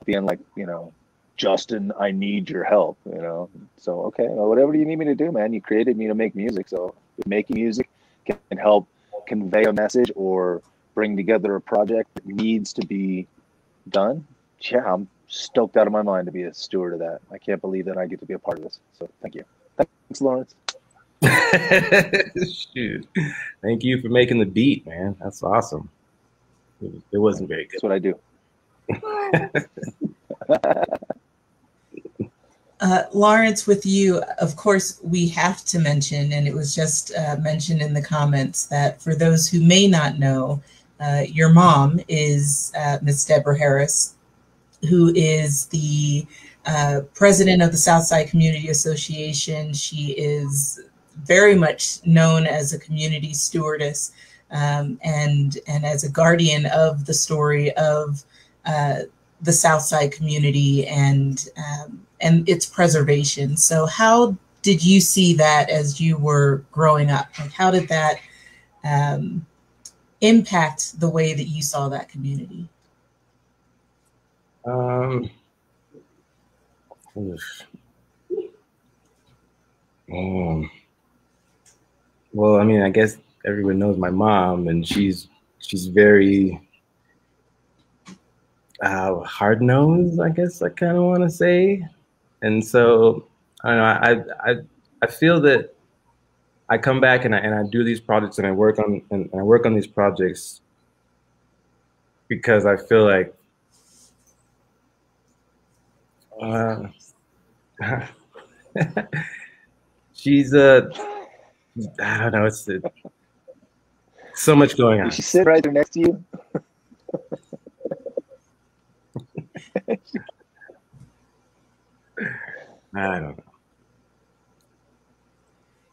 being like, you know, Justin, I need your help, you know. So okay, well, whatever you need me to do, man. You created me to make music, so making music can help convey a message or bring together a project that needs to be done. Yeah, I'm stoked out of my mind to be a steward of that. I can't believe that I get to be a part of this. So thank you. Thanks, Lawrence. Shoot. Thank you for making the beat, man. That's awesome. It, wasn't very good. That's what I do. uh, Lawrence, with you, of course, we have to mention, and it was just uh, mentioned in the comments, that for those who may not know, uh, your mom is uh, Miss Deborah Harris, who is the uh, president of the Southside Community Association. She is very much known as a community stewardess um, and and as a guardian of the story of uh, the Southside community and um, and its preservation. So, how did you see that as you were growing up? Like, how did that um, impact the way that you saw that community? Um, um, well, I mean, I guess everyone knows my mom, and she's she's very uh, hard nosed. I guess I kind of want to say, and so I know. I I I feel that I come back and I and I do these projects and I work on and I work on these projects because I feel like uh, she's a. Uh, I don't know. It's, it's so much going on. She sit right there next to you. I don't know.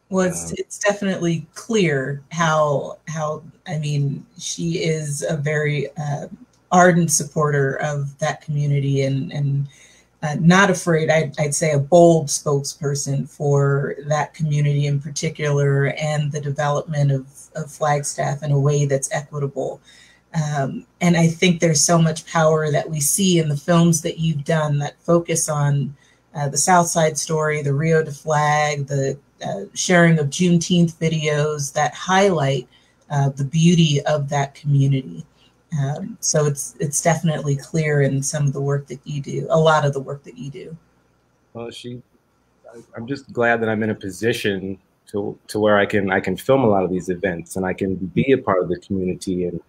Well, it's, um, it's definitely clear how how I mean she is a very uh, ardent supporter of that community and and uh, not afraid, I'd, I'd, say a bold spokesperson for that community in particular and the development of, of Flagstaff in a way that's equitable. Um, and I think there's so much power that we see in the films that you've done that focus on uh, the South Side Story, the Rio de Flag, the uh, sharing of Juneteenth videos that highlight uh, the beauty of that community. Um, so it's it's definitely clear in some of the work that you do, a lot of the work that you do. Well, she, I'm just glad that I'm in a position to to where I can I can film a lot of these events and I can be a part of the community and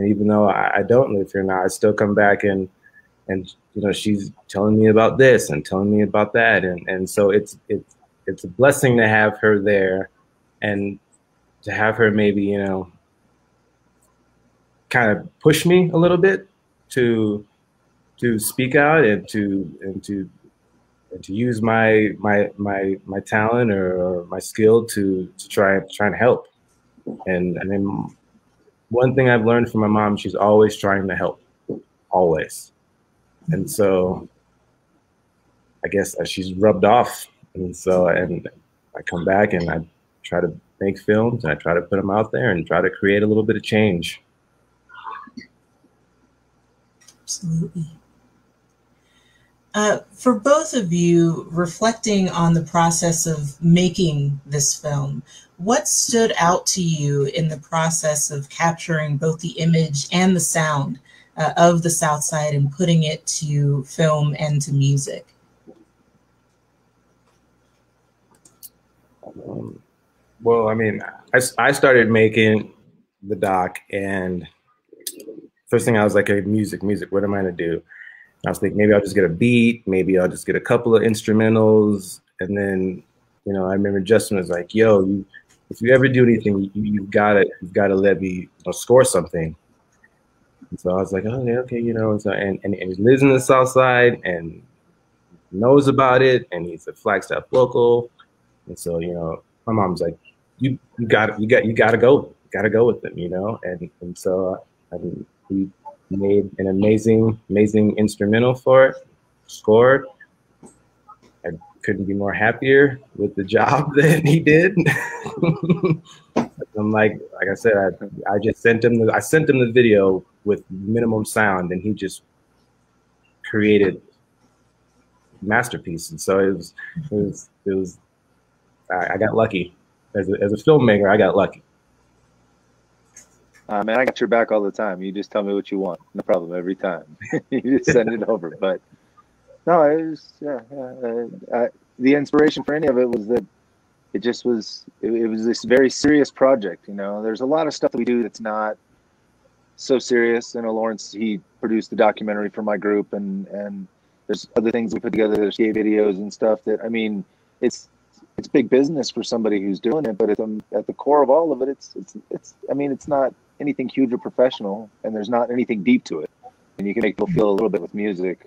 and even though I, I don't live here now, I still come back and and you know she's telling me about this and telling me about that and and so it's it's it's a blessing to have her there and to have her maybe you know kind of push me a little bit to to speak out and to and to and to use my my my my talent or, or my skill to to try try and help. And mean, one thing I've learned from my mom, she's always trying to help, always. And so, I guess she's rubbed off. And so, and I come back and I try to make films and I try to put them out there and try to create a little bit of change. Absolutely. Uh, for both of you, reflecting on the process of making this film, what stood out to you in the process of capturing both the image and the sound uh, of the South Side and putting it to film and to music? Um, well, I mean, I, I started making the doc and first thing I was like, hey, music, music, what am I gonna do? And I was thinking maybe I'll just get a beat, maybe I'll just get a couple of instrumentals. And then, you know, I remember Justin was like, yo, you, if you ever do anything, you, have gotta, you've gotta let me score something. And so I was like, oh, okay, okay, you know, and, so, and, and, and he lives in the South Side and knows about it, and he's a Flagstaff local. And so, you know, my mom's like, you, you got, you got, you got to go, got to go with him, you know. And and so uh, I mean, he made an amazing, amazing instrumental for it, scored. Couldn't be more happier with the job that he did. I'm like, like I said, I, I just sent him the, I sent him the video with minimum sound, and he just created masterpiece. And so it was, it was, it was. I, I got lucky as a, as a filmmaker. I got lucky. Uh, man, I got your back all the time. You just tell me what you want. No problem. Every time. you just send it over. But no, it was, yeah. Uh, the inspiration for any of it was that it just was, it, it, was this very serious project. You know, there's a lot of stuff that we do that's not so serious. You know, Lawrence, he produced the documentary for my group and, and there's other things we put together. There's skate videos and stuff that, I mean, it's, it's big business for somebody who's doing it, but at the, at the core of all of it, it's, it's, it's, I mean, it's not, anything huge or professional, and there's not anything deep to it. And you can make people feel a little bit with music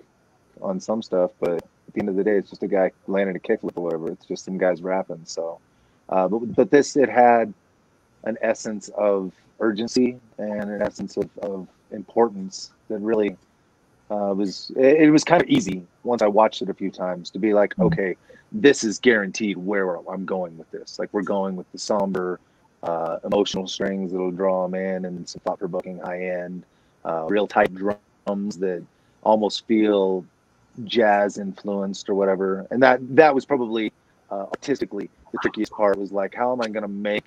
on some stuff, but at the end of the day, it's just a guy landing a kickflip or whatever. It's just some guys rapping. So, uh, but but this it had an essence of urgency and an essence of, of importance that really uh, was it, it, was kind of easy once I watched it a few times to be like, mm-hmm. okay, this is guaranteed where I'm going with this. Like we're going with the somber uh, emotional strings that'll draw them in, and some thought provoking high end, uh, real tight drums that almost feel jazz influenced or whatever. And that that was probably uh, artistically the trickiest part was like, how am I going to make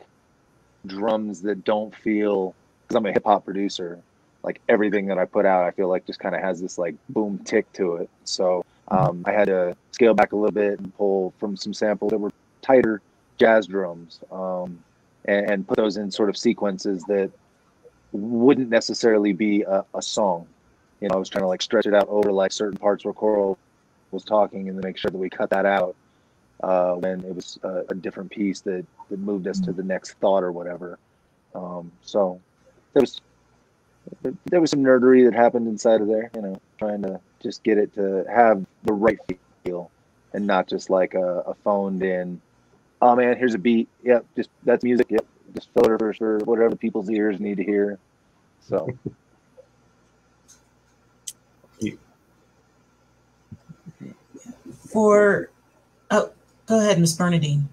drums that don't feel? Because I'm a hip hop producer, like everything that I put out, I feel like just kind of has this like boom tick to it. So um, I had to scale back a little bit and pull from some samples that were tighter jazz drums. Um, and, and put those in sort of sequences that wouldn't necessarily be a, a, song. You know, I was trying to like stretch it out over like certain parts where Coral was talking and then make sure that we cut that out uh, when it was a, a, different piece that, that moved us to the next thought or whatever. Um, so there was there was some nerdery that happened inside of there, you know, trying to just get it to have the right feel and not just like a, a phoned in oh man, here's a beat. Yep, just that's music. Yep, just filler for whatever people's ears need to hear. So. For, oh, go ahead, Ms. Bernadine.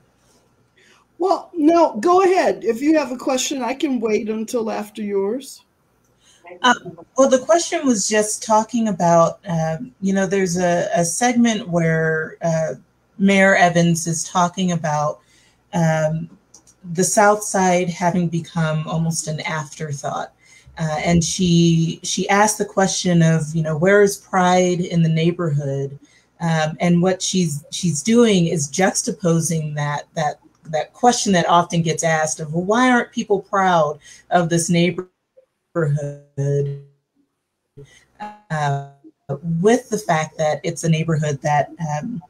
Well, no, go ahead. If you have a question, I can wait until after yours. Uh, well, the question was just talking about, um, you know, there's a, a segment where uh, Mayor Evans is talking about um, the South Side having become almost an afterthought. Uh, and she she asked the question of, you know, where is pride in the neighborhood? Um, and what she's she's doing is juxtaposing that that that question that often gets asked of, well, why aren't people proud of this neighborhood? Uh, with the fact that it's a neighborhood that um,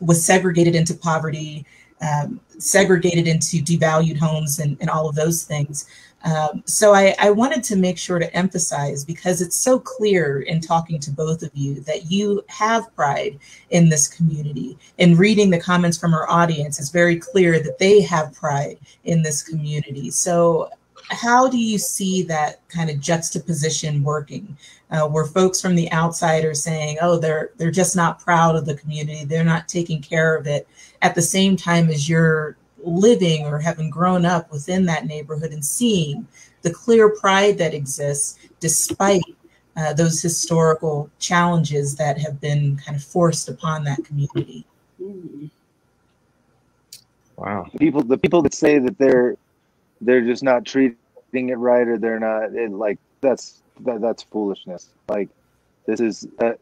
was segregated into poverty, um, segregated into devalued homes, and, and all of those things. Um, so I, I, wanted to make sure to emphasize because it's so clear in talking to both of you that you have pride in this community. In reading the comments from our audience, it's very clear that they have pride in this community. So how do you see that kind of juxtaposition working uh, where folks from the outside are saying oh they're they're just not proud of the community they're not taking care of it at the same time as you're living or having grown up within that neighborhood and seeing the clear pride that exists despite uh, those historical challenges that have been kind of forced upon that community. Wow. The people, the people that say that they're they're just not treating it right or they're not it, like that's that, that's foolishness. Like this is uh,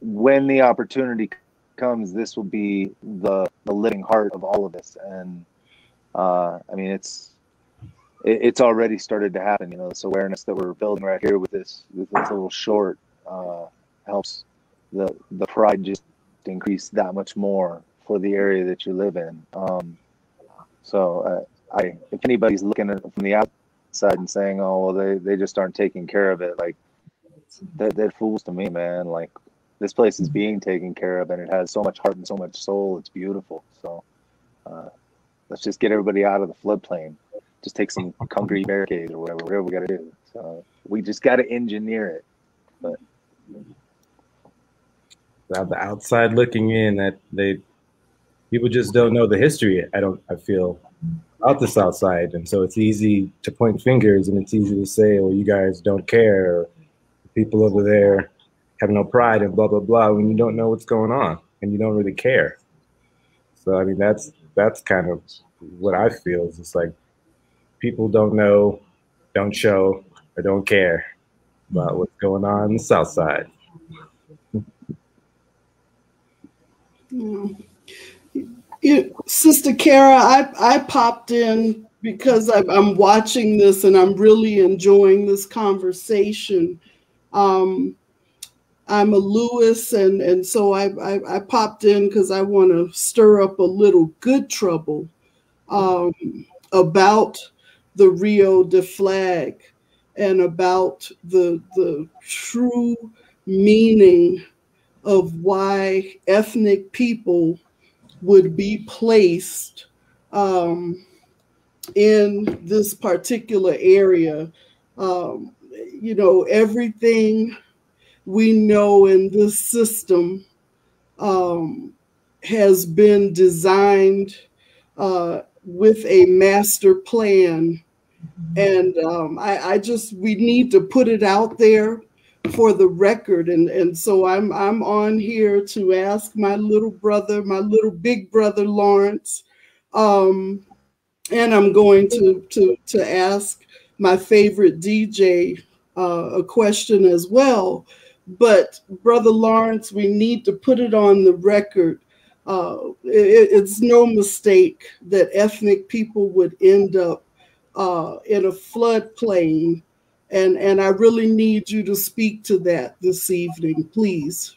when the opportunity comes, this will be the the living heart of all of this and uh, I mean, it's it, it's already started to happen. You know, this awareness that we're building right here with this with this little short uh, helps the the pride just increase that much more for the area that you live in. Um, so uh, I, if anybody's looking at from the outside and saying, "Oh, well, they they just aren't taking care of it," like that that fools to me, man. Like this place is being taken care of, and it has so much heart and so much soul. It's beautiful. So. Uh, let's just get everybody out of the floodplain. Just take some concrete barricades or whatever, whatever we got to do. So we just got to engineer it. But the outside looking in, that they people just don't know the history. I don't. I feel out the South Side, and so it's easy to point fingers and it's easy to say, "Well, you guys don't care." people over there have no pride and blah blah blah when you don't know what's going on and you don't really care. So I mean, that's that's kind of what I feel. Is it's like people don't know, don't show, or don't care about what's going on in the South Side. Sister Khara, I, I popped in because I, am watching this and I'm really enjoying this conversation. Um, I'm a Lewis, and and so I I, I popped in because I want to stir up a little good trouble um, about the Rio de Flag and about the the true meaning of why ethnic people would be placed um, in this particular area. Um, you know, everything we know in this system um, has been designed uh, with a master plan. And um, I, I, just, we need to put it out there for the record. And, and so I'm, I'm on here to ask my little brother, my little big brother, Lawrence. Um, and I'm going to, to, to ask my favorite DJ uh, a question as well. But Brother Lawrence, we need to put it on the record. Uh, it, it's no mistake that ethnic people would end up uh, in a floodplain, and and I really need you to speak to that this evening, please.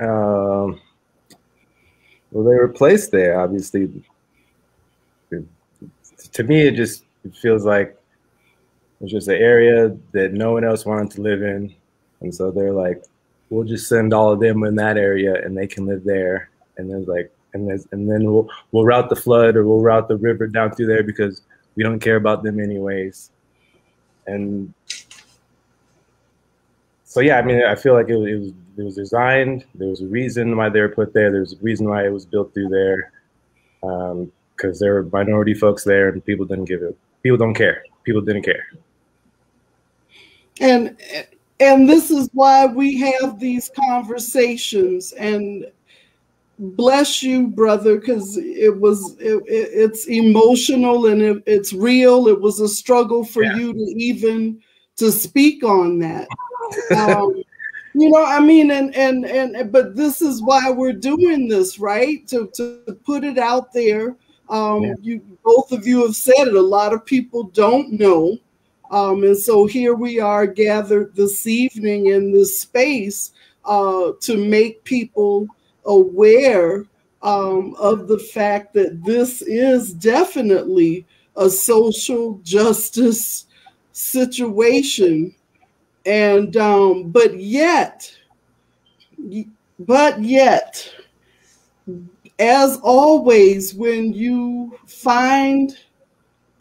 Um, well, they were placed there, obviously. To me, it just it feels like it's just an area that no one else wanted to live in. And so they're like, we'll just send all of them in that area and they can live there. And then like, and then, and then we'll, we'll route the flood or we'll route the river down through there because we don't care about them anyways. And so yeah, I mean, I feel like it, it, was it was designed. There was a reason why they were put there. There was a reason why it was built through there, because um, there were minority folks there, and people didn't give it. People don't care. People didn't care. And and this is why we have these conversations. And bless you, brother, because it was it, it, it's emotional and it, it's real. It was a struggle for yeah. you to even to speak on that. Um, you know, I mean, and and and but this is why we're doing this, right? To to put it out there. Um, yeah. You both of you have said it. A lot of people don't know, um, and so here we are gathered this evening in this space uh, to make people aware um, of the fact that this is definitely a social justice situation. And um but yet but yet as always when you find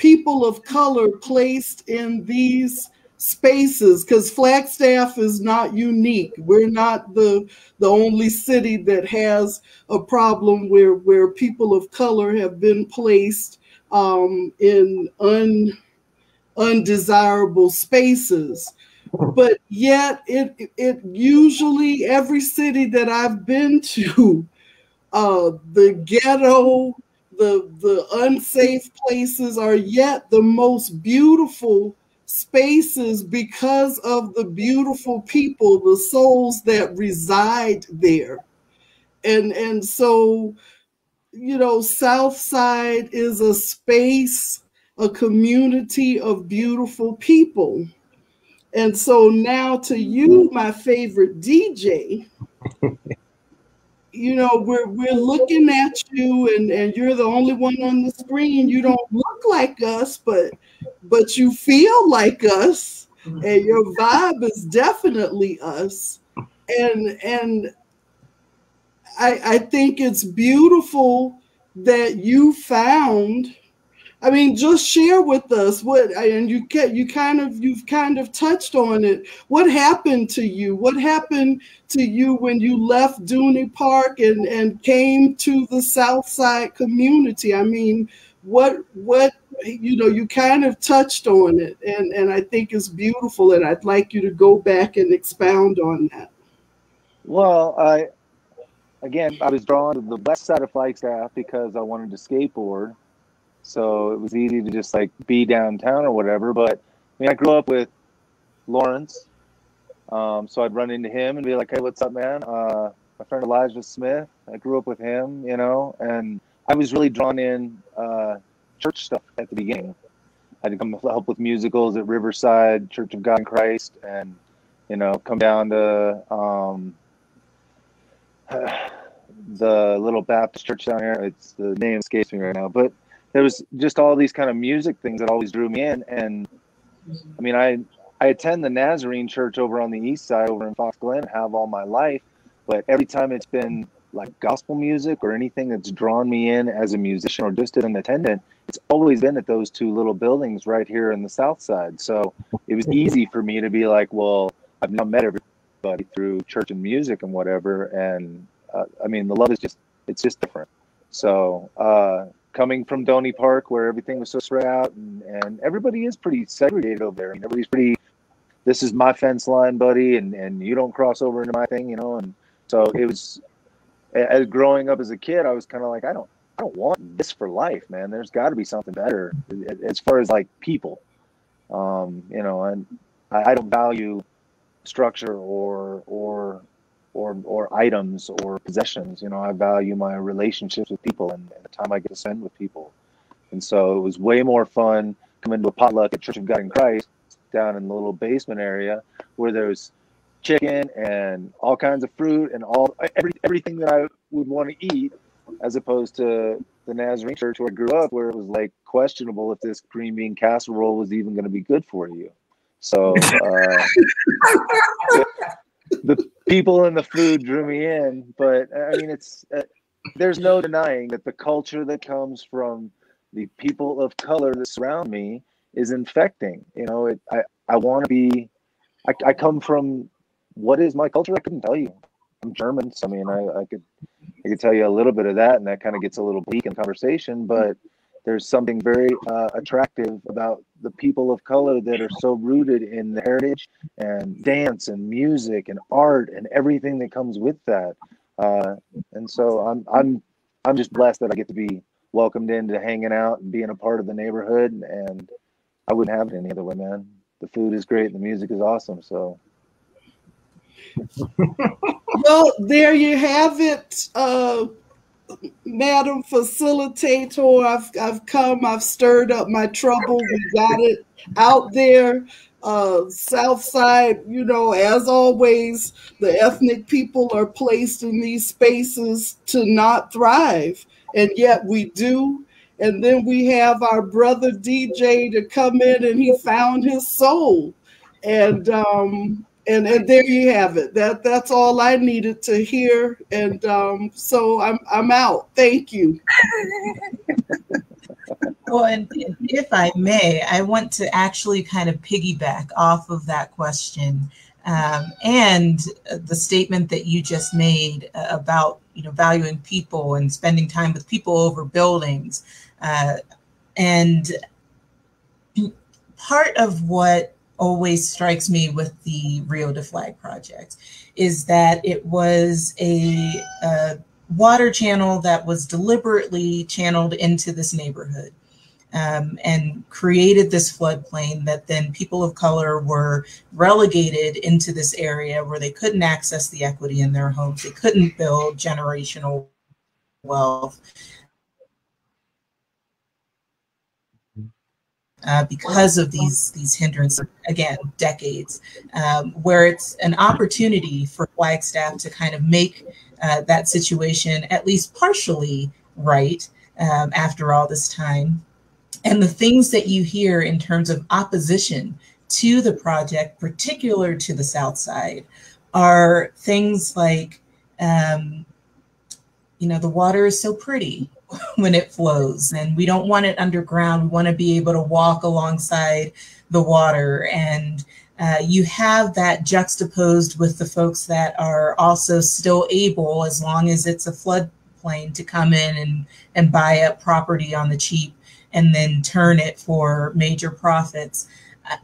people of color placed in these spaces because flagstaff is not unique. We're not the the only city that has a problem where where people of color have been placed um, in un undesirable spaces. But yet it it usually every city that I've been to, uh, the ghetto, the the unsafe places are yet the most beautiful spaces because of the beautiful people, the souls that reside there, and and so you know, South Side is a space, a community of beautiful people. And so now to you, my favorite DJ, you know, we're we're looking at you and, and you're the only one on the screen. You don't look like us, but but you feel like us and your vibe is definitely us. And and I I think it's beautiful that you found I mean, just share with us what, and you you kind of, you've kind of touched on it. What happened to you? What happened to you when you left Doney Park and and came to the South Side community? I mean, what, what, you know, you kind of touched on it, and and I think it's beautiful, and I'd like you to go back and expound on that. Well, I, again, I was drawn to the west side of Flagstaff because I wanted to skateboard so it was easy to just like be downtown or whatever. But I mean, I grew up with Lawrence, um, so I'd run into him and be like, "Hey, what's up, man?" Uh, my friend Elijah Smith. I grew up with him, you know, and I was really drawn in uh, church stuff at the beginning. I'd come help with musicals at Riverside Church of God in Christ, and you know, come down to um, the little Baptist church down here. It's the name escapes me right now, but there was just all these kind of music things that always drew me in. And I mean, I I attend the Nazarene Church over on the east side, over in Foxglenn, have all my life. But every time it's been like gospel music or anything that's drawn me in as a musician or just as an attendant, it's always been at those two little buildings right here in the south side. So it was easy for me to be like, well, I've now met everybody through church and music and whatever. And uh, I mean, the love is just, it's just different. So, uh, coming from Doney Park where everything was so spread out and, and everybody is pretty segregated over there. I mean, everybody's pretty, this is my fence line, buddy, and, and you don't cross over into my thing, you know? And so it was, as growing up as a kid, I was kind of like, I don't, I don't want this for life, man. There's got to be something better as far as like people, um, you know, and I, I don't value structure or, or or or items or possessions. You know, I value my relationships with people and, and, the time I get to spend with people. And so it was way more fun coming to a potluck at Church of God in Christ down in the little basement area where there's chicken and all kinds of fruit and all every everything that I would want to eat, as opposed to the Nazarene church where I grew up, where it was like questionable if this green bean casserole was even going to be good for you. So uh, the people and the food drew me in. But I mean, it's uh, there's no denying that the culture that comes from the people of color that surround me is infecting. You know, it, I I want to be. I, I come from what is my culture? I couldn't tell you. I'm German, so I mean, I, I could I could tell you a little bit of that, and that kind of gets a little bleak in conversation. But there's something very uh, attractive about the people of color that are so rooted in the heritage and dance and music and art and everything that comes with that. Uh, and so I'm I'm I'm just blessed that I get to be welcomed into hanging out and being a part of the neighborhood. And I wouldn't have it any other way, man. The food is great, the music is awesome. So well, there you have it, uh, Madam Facilitator. I've, I've come, I've stirred up my trouble. We got it out there. Uh, South Side, you know, as always, the ethnic people are placed in these spaces to not thrive, and yet we do. And then we have our brother DJ to come in, and he found his soul. And um, and and there you have it. That that's all I needed to hear. And um, so I'm I'm out. Thank you. well, and, if I may, I want to actually kind of piggyback off of that question. Um, and the statement that you just made about you know valuing people and spending time with people over buildings uh, and part of what always strikes me with the Rio de Flag project is that it was a, a water channel that was deliberately channeled into this neighborhood. Um, and created this floodplain that then people of color were relegated into this area where they couldn't access the equity in their homes. They couldn't build generational wealth. Uh, because of these these hindrances again decades um, where it's an opportunity for flagstaff to kind of make uh, that situation at least partially right um, after all this time. And the things that you hear in terms of opposition to the project particular to the south side are things like um, you know the water is so pretty when it flows. And we don't want it underground. We want to be able to walk alongside the water. And uh, you have that juxtaposed with the folks that are also still able as long as it's a floodplain to come in and and buy up property on the cheap and then turn it for major profits.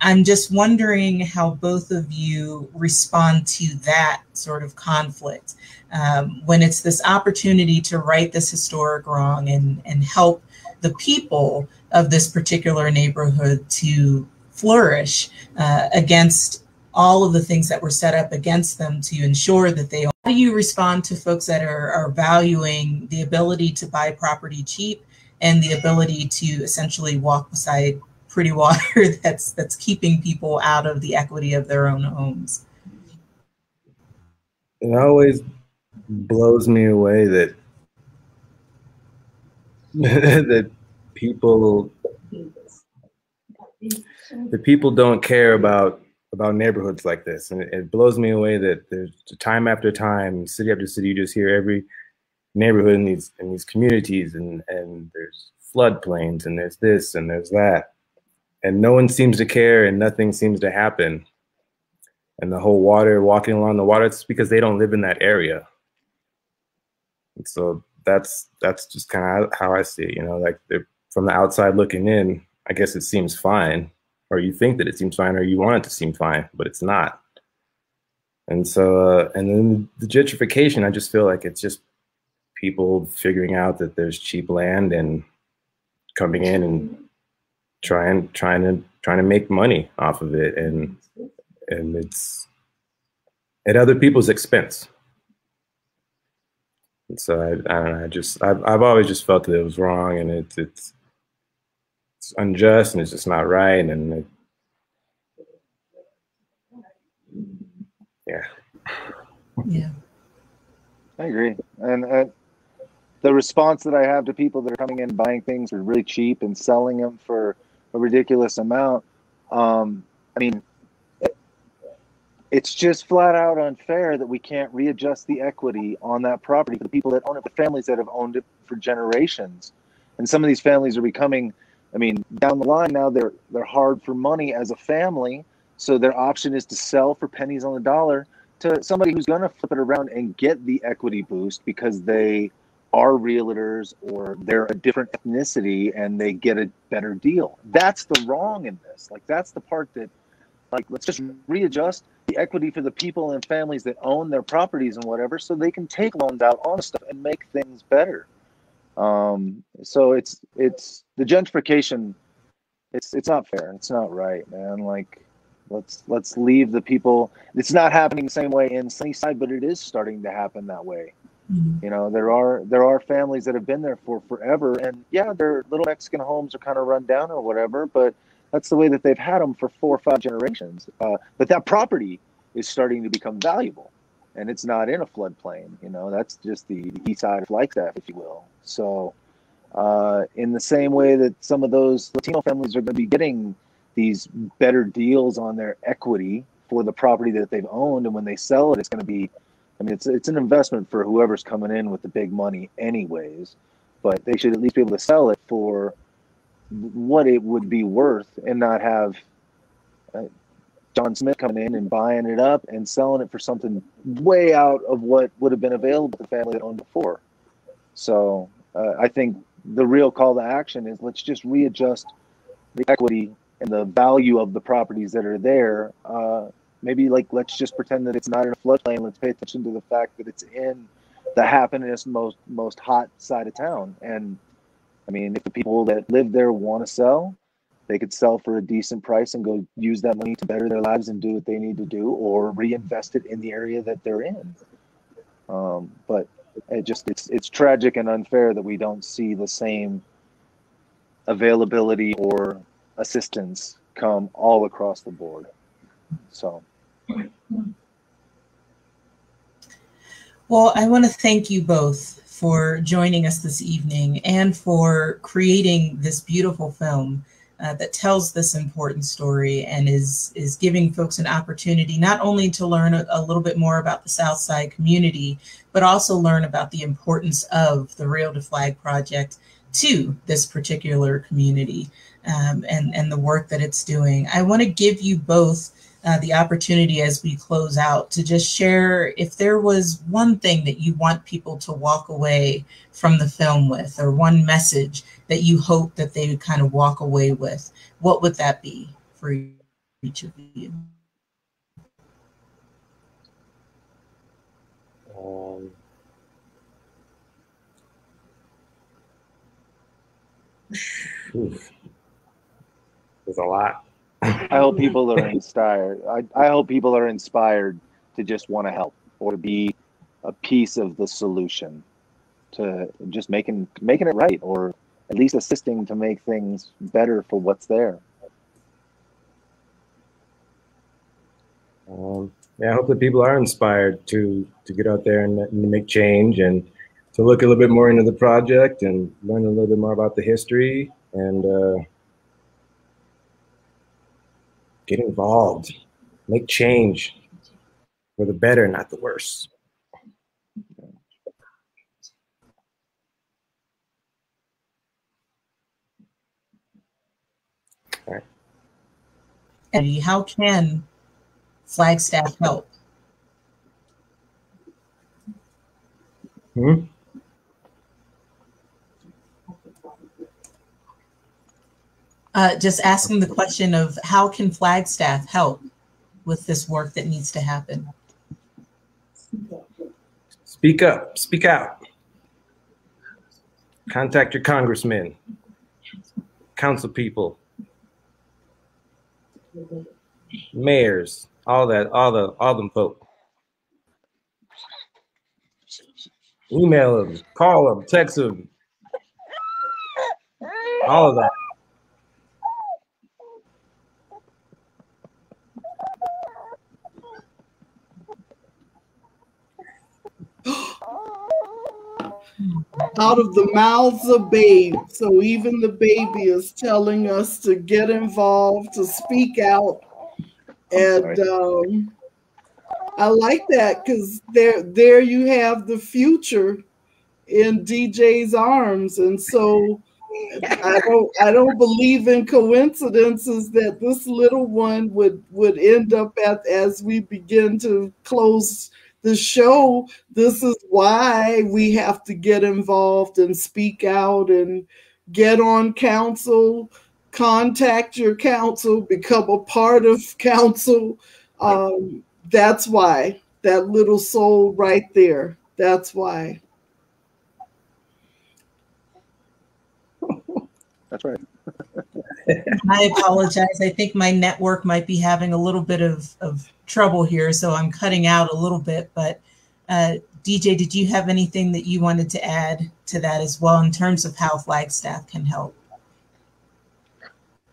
I'm just wondering how both of you respond to that sort of conflict um, when it's this opportunity to right this historic wrong and, and help the people of this particular neighborhood to flourish uh, against all of the things that were set up against them to ensure that they. How do you respond to folks that are, are valuing the ability to buy property cheap and the ability to essentially walk beside pretty water that's that's keeping people out of the equity of their own homes. It always blows me away that that people the people don't care about about neighborhoods like this. And it, it, blows me away that there's time after time city after city you just hear every neighborhood in these in these communities and and there's floodplains and there's this and there's that. And no one seems to care and nothing seems to happen. And the whole water walking along the water it's because they don't live in that area and so that's that's just kind of how i see it you know like from the outside looking in i guess it seems fine or you think that it seems fine or you want it to seem fine but it's not. And so uh, and then the gentrification i just feel like it's just people figuring out that there's cheap land and coming in and trying trying to trying to make money off of it and and it's at other people's expense and so I, I don't know I just I've, I've always just felt that it was wrong and it's it's it's unjust and it's just not right and it, yeah yeah I agree and uh, the response that I have to people that are coming in buying things for really cheap and selling them for a ridiculous amount. Um, I mean, it's just flat out unfair that we can't readjust the equity on that property for the people that own it, the families that have owned it for generations. And some of these families are becoming, I mean, down the line now they're they're hard for money as a family. So their option is to sell for pennies on the dollar to somebody who's going to flip it around and get the equity boost because they are realtors or they're a different ethnicity and they get a better deal. That's the wrong in this. Like that's the part that like let's just readjust equity for the people and families that own their properties and whatever so they can take loans out on stuff and make things better. Um so it's it's the gentrification it's it's not fair. It's not right, man. Like let's let's leave the people it's not happening the same way in Sunnyside, but it is starting to happen that way. Mm-hmm. You know, there are there are families that have been there for forever, and yeah, their little Mexican homes are kind of run down or whatever, but that's the way that they've had them for four or five generations. Uh, but that property is starting to become valuable, and it's not in a floodplain. You know, that's just the, the east side of Flagstaff, if you will. So, uh, in the same way that some of those Latino families are going to be getting these better deals on their equity for the property that they've owned, and when they sell it, it's going to be I mean, it's it's an investment for whoever's coming in with the big money, anyways. But they should at least be able to sell it for what it would be worth, and not have uh, John Smith coming in and buying it up and selling it for something way out of what would have been available to the family that owned before. So uh, I think the real call to action is let's just readjust the equity and the value of the properties that are there uh, maybe like let's just pretend that it's not in a floodplain. Let's pay attention to the fact that it's in the happiest, most most hot side of town. And I mean, if the people that live there want to sell, they could sell for a decent price and go use that money to better their lives and do what they need to do, or reinvest it in the area that they're in. Um, but it just it's it's tragic and unfair that we don't see the same availability or assistance come all across the board. So. Well, I want to thank you both for joining us this evening and for creating this beautiful film uh, that tells this important story and is is giving folks an opportunity not only to learn a, a little bit more about the South Side community, but also learn about the importance of the Rio de Flag project to this particular community um, and and the work that it's doing. I want to give you both uh, the opportunity as we close out to just share if there was one thing that you want people to walk away from the film with, or one message that you hope that they would kind of walk away with, what would that be for each of you? Um, there's a lot. I hope people are inspired. I, I hope people are inspired to just want to help or to be a piece of the solution to just making making it right or at least assisting to make things better for what's there. Um, yeah, I hope that people are inspired to to get out there and, and make change and to look a little bit more into the project and learn a little bit more about the history and uh, get involved, make change for the better, not the worse. All right. Eddie, how can Flagstaff help? Hmm? uh, just asking the question of how can Flagstaff help with this work that needs to happen? Speak up, speak out. Contact your congressmen, council people, mayors, all that, all the, all them folk. Email them, call them, text them, all of that. Out of the mouths of babes. So even the baby is telling us to get involved, to speak out. And um, I like that because there, there you have the future in DJ's arms. And so I don't I don't believe in coincidences that this little one would would end up at as we begin to close the show. This is why we have to get involved and speak out and get on council, contact your council, become a part of council. Um, that's why that little soul right there. That's why. That's right. I apologize. I think my network might be having a little bit of, of trouble here, so I'm cutting out a little bit. But uh, DJ, did you have anything that you wanted to add to that as well in terms of how Flagstaff can help?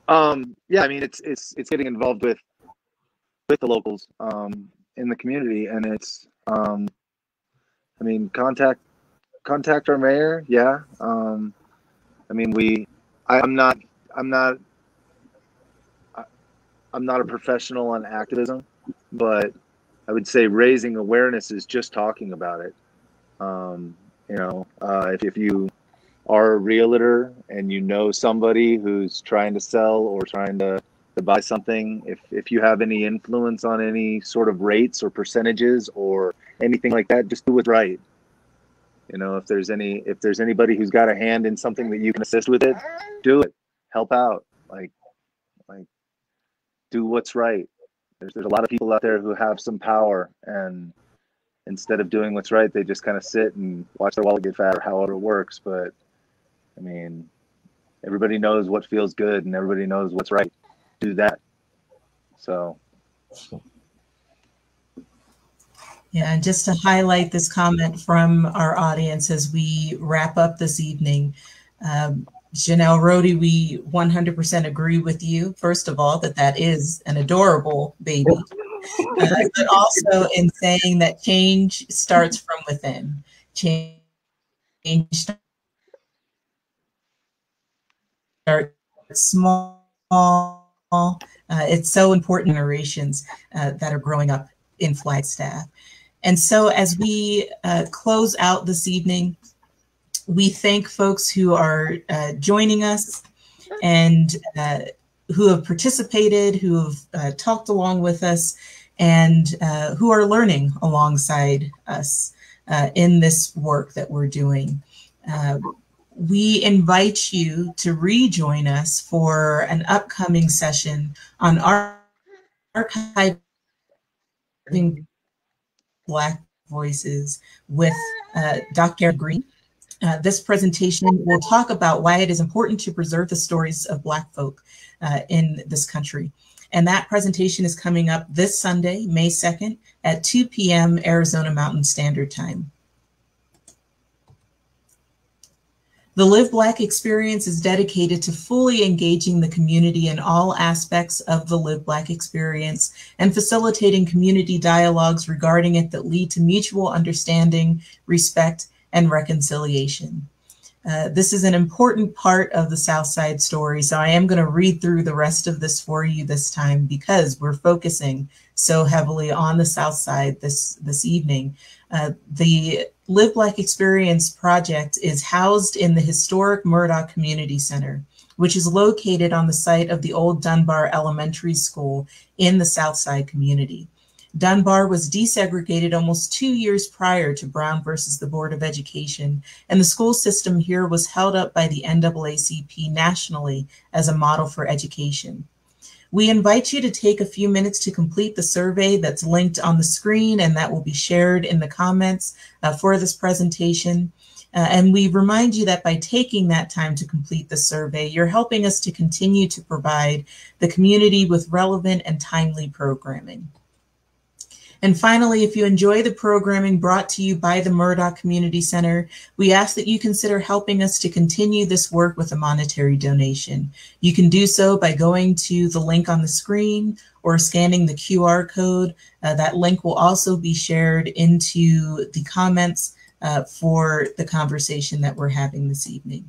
Um, yeah, I mean it's it's it's getting involved with with the locals um, in the community, and it's um, I mean contact contact our mayor. Yeah, um, I mean we I, am not I'm not I, I'm not a professional on activism, but I would say raising awareness is just talking about it. Um, you know, uh, if, if you are a realtor and you know somebody who's trying to sell or trying to, to buy something, if, if you have any influence on any sort of rates or percentages or anything like that, just do what's right. You know, if there's any if there's anybody who's got a hand in something that you can assist with it, do it. Help out. Like like do what's right. There's there's a lot of people out there who have some power and instead of doing what's right, they just kind of sit and watch their wallet get fat or however it works. But I mean, everybody knows what feels good and everybody knows what's right. Do that. So yeah, and just to highlight this comment from our audience as we wrap up this evening, um, Janelle Rody, we 100% agree with you, first of all, that that is an adorable baby, uh, but also in saying that change starts from within. Change starts small. Uh, it's so important generations uh, that are growing up in Flagstaff. And so, as we uh, close out this evening, we thank folks who are uh, joining us and uh, who have participated, who have uh, talked along with us, and uh, who are learning alongside us uh, in this work that we're doing. we invite you to rejoin us for an upcoming session on our archiving Black Voices with uh, Dr. Green. Uh, this presentation will talk about why it is important to preserve the stories of Black folk uh, in this country. And that presentation is coming up this Sunday, May 2nd at 2 p.m. Arizona Mountain Standard Time. The Live Black experience is dedicated to fully engaging the community in all aspects of the Live Black experience and facilitating community dialogues regarding it that lead to mutual understanding, respect, and reconciliation. Uh, this is an important part of the South Side story, so I am going to read through the rest of this for you this time because we're focusing so heavily on the South Side this this evening. Uh, the Live Black Experience project is housed in the historic Murdoch Community Center, which is located on the site of the old Dunbar Elementary School in the Southside community. Dunbar was desegregated almost two years prior to Brown versus the Board of Education, and the school system here was held up by the NAACP nationally as a model for education. We invite you to take a few minutes to complete the survey that's linked on the screen and that will be shared in the comments uh, for this presentation. Uh, and we remind you that by taking that time to complete the survey, you're helping us to continue to provide the community with relevant and timely programming. And finally, if you enjoy the programming brought to you by the Murdoch Community Center, we ask that you consider helping us to continue this work with a monetary donation. You can do so by going to the link on the screen or scanning the QR code. Uh, that link will also be shared into the comments uh, for the conversation that we're having this evening.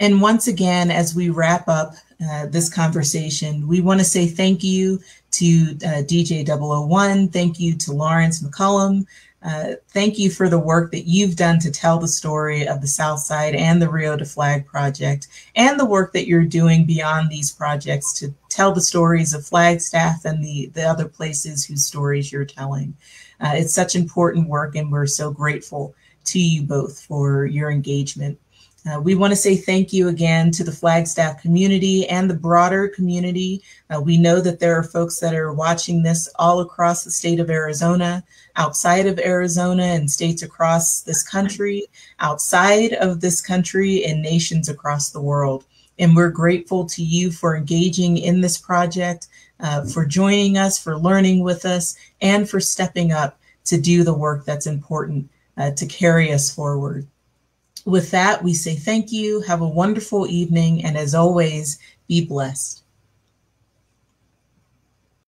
And once again, as we wrap up uh, this conversation, we want to say thank you to uh, DJ 001. Thank you to Lawrence McCullum Uh, thank you for the work that you've done to tell the story of the South Side and the Rio de Flag project, and the work that you're doing beyond these projects to tell the stories of Flagstaff and the, the other places whose stories you're telling. Uh, it's such important work, and we're so grateful to you both for your engagement. Uh, we want to say thank you again to the Flagstaff community and the broader community. Uh, we know that there are folks that are watching this all across the state of Arizona, outside of Arizona, and states across this country, outside of this country, and nations across the world. And we're grateful to you for engaging in this project, uh, for joining us, for learning with us, and for stepping up to do the work that's important uh, to carry us forward. With that, we say thank you. Have a wonderful evening. And as always, be blessed.